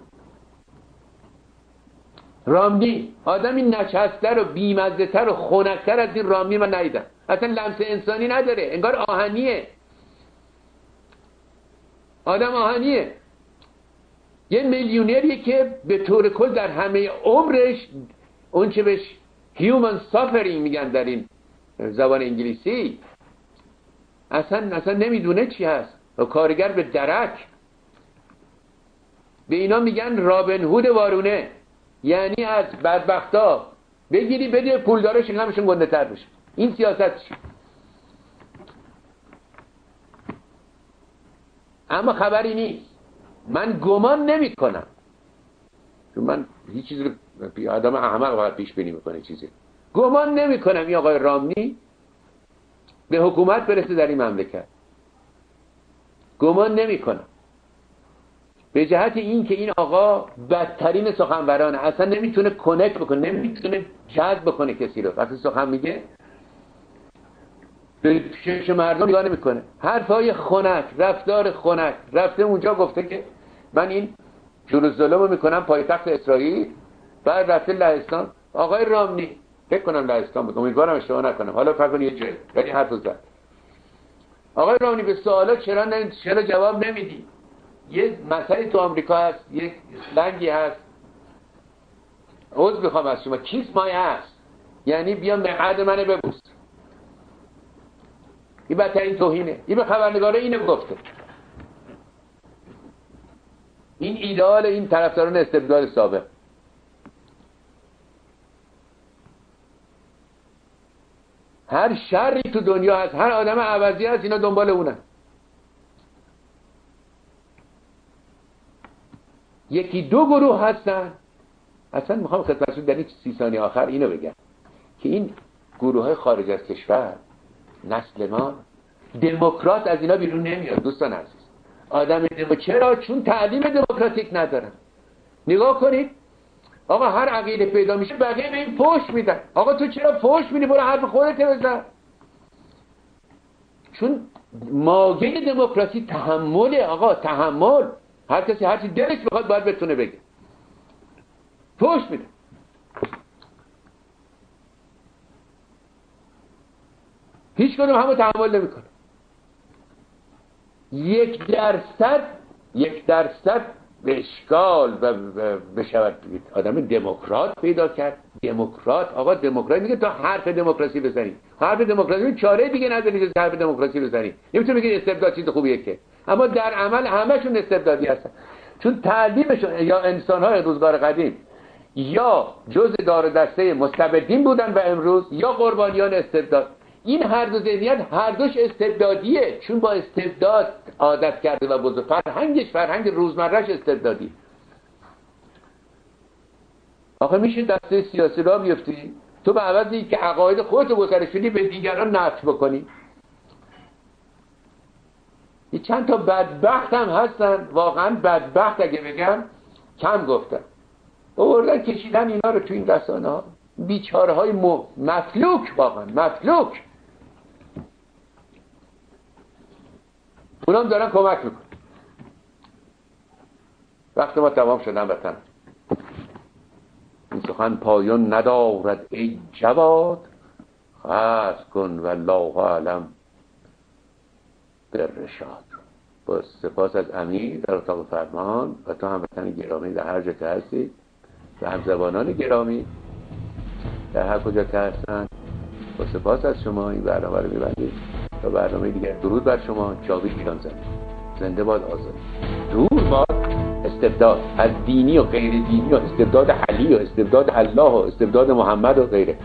رامنی آدمی نچستر و بیمزده تر و خونکتر از این رامنی من ندیدم. اصلا لمس انسانی نداره انگار آهنیه. آدم آهنیه. یه میلیونریه که به طور کل در همه عمرش اون چه بهش human suffering میگن در این زبان انگلیسی اصلا اصلا نمی‌دونه چی هست. و کارگر به درک. به اینا میگن رابن هود وارونه. یعنی از بدبختا. بگیری بده پولدارش این همشون گنده تر بشه. این سیاست چی؟ اما خبری نیست. من گمان نمی کنم چون من هیچ چیزی رو آدم احمق باید پیش بینی می‌کنه چیزی. گمان نمی کنم این آقای رامنی به حکومت برسه در این مملکت. گمان نمی کنم به جهت این که این آقا بدترین سخنورانه اصلا نمی‌تونه کنکت بکنه نمی‌تونه جذب بکنه کسی رو. وقتی سخن میگه به شش مردم نگاه نمی‌کنه. حرفای خنک رفتار خنک. رفته اونجا گفته که من این جروزالم رو می‌کنم پایتخت اسرائیل بعد رفته لهستان. آقای رامنی فکر کنم لهستان بود. امیدوارم اشتباه نکنم. حالا فکر کن یه جای ولی حرف زد. آقای رامنی به سوالا چرا چرا جواب نمیدی؟ یه مسئله تو آمریکا هست یک لنگی هست. عوض می‌خوام از شما. کیس مای هست؟ یعنی بیا مقعد منه ببوس. این بدترین توهینه. این به خبرنگاره اینو گفته. این ایدال این طرفداران استبداد سابق. هر شری تو دنیا هست هر آدم عوضی هست اینا دنبال اونن. یکی دو گروه هستن. اصلا می‌خوام خدمتتون در این سی ثانیه آخر اینو بگم که این گروه های خارج از کشور نسل ما دموکرات از اینا بیرون نمیاد دوستان عزیز. آدم دمو چرا؟ چون تعلیم دموکراتیک ندارن. نگاه کنید آقا هر عقیده پیدا میشه بقیه به این پشت میدن. آقا تو چرا پشت میدی؟ برو حرف خودت بزن. چون ماگه دموکراسی تحمله آقا تحمل. هر کسی هر چی دلش بخواد باید بتونه بگه. پشت میده. هیچ کدوم همه تحمل نمی‌کنه. یک درصد یک درصد به اشکال و بشود. آدم دموکرات پیدا کرد. دموکرات آقا دموکرات میگه تا حرف دموکراسی بزنید حرف دموکراسی چاره دیگه نداری که حرف دموکراسی بزنید نمی‌تونه بگید استبداد چیز خوبیه که. اما در عمل همشون استبدادی هستن. چون تعلیمشون یا انسان های روزگار قدیم یا جز دار دسته مستبدین بودن و امروز یا قربانیان استبداد. این هر دو ذهنیت هر دوش استبدادیه. چون با استبداد عادت کرده و بزرگ فرهنگش فرهنگ روزمرش استبدادی. آخه میشه دسته سیاسی را بیفتی؟ تو به عوضی که عقاید خودتو گسترش بدی به دیگران نفت بکنی. یه چند تا بدبخت هم هستن. واقعا بدبخت اگه بگم کم گفتن. اوردن کشیدن اینا رو تو این رسانه ها بیچاره های مفلوک واقعا مفلوک. اونام دارن کمک میکن وقت ما تمام شدن وطن. این سخن پایان ندارد ای جواد. خواست کن و الله علم رشاد. با سپاس از امیر در اتاق فرمان و تو هموطن گرامی در هر جا هستی و همزبانان گرامی در هر کجا که هستن. با سپاس از شما این برنامه رو میبندید تا برنامه دیگر. درود بر شما جاوید ایران زنده زنده باد آزاد. دور باد. استبداد. از دینی و غیر دینی و استبداد علی و استبداد الله و استبداد محمد و غیره.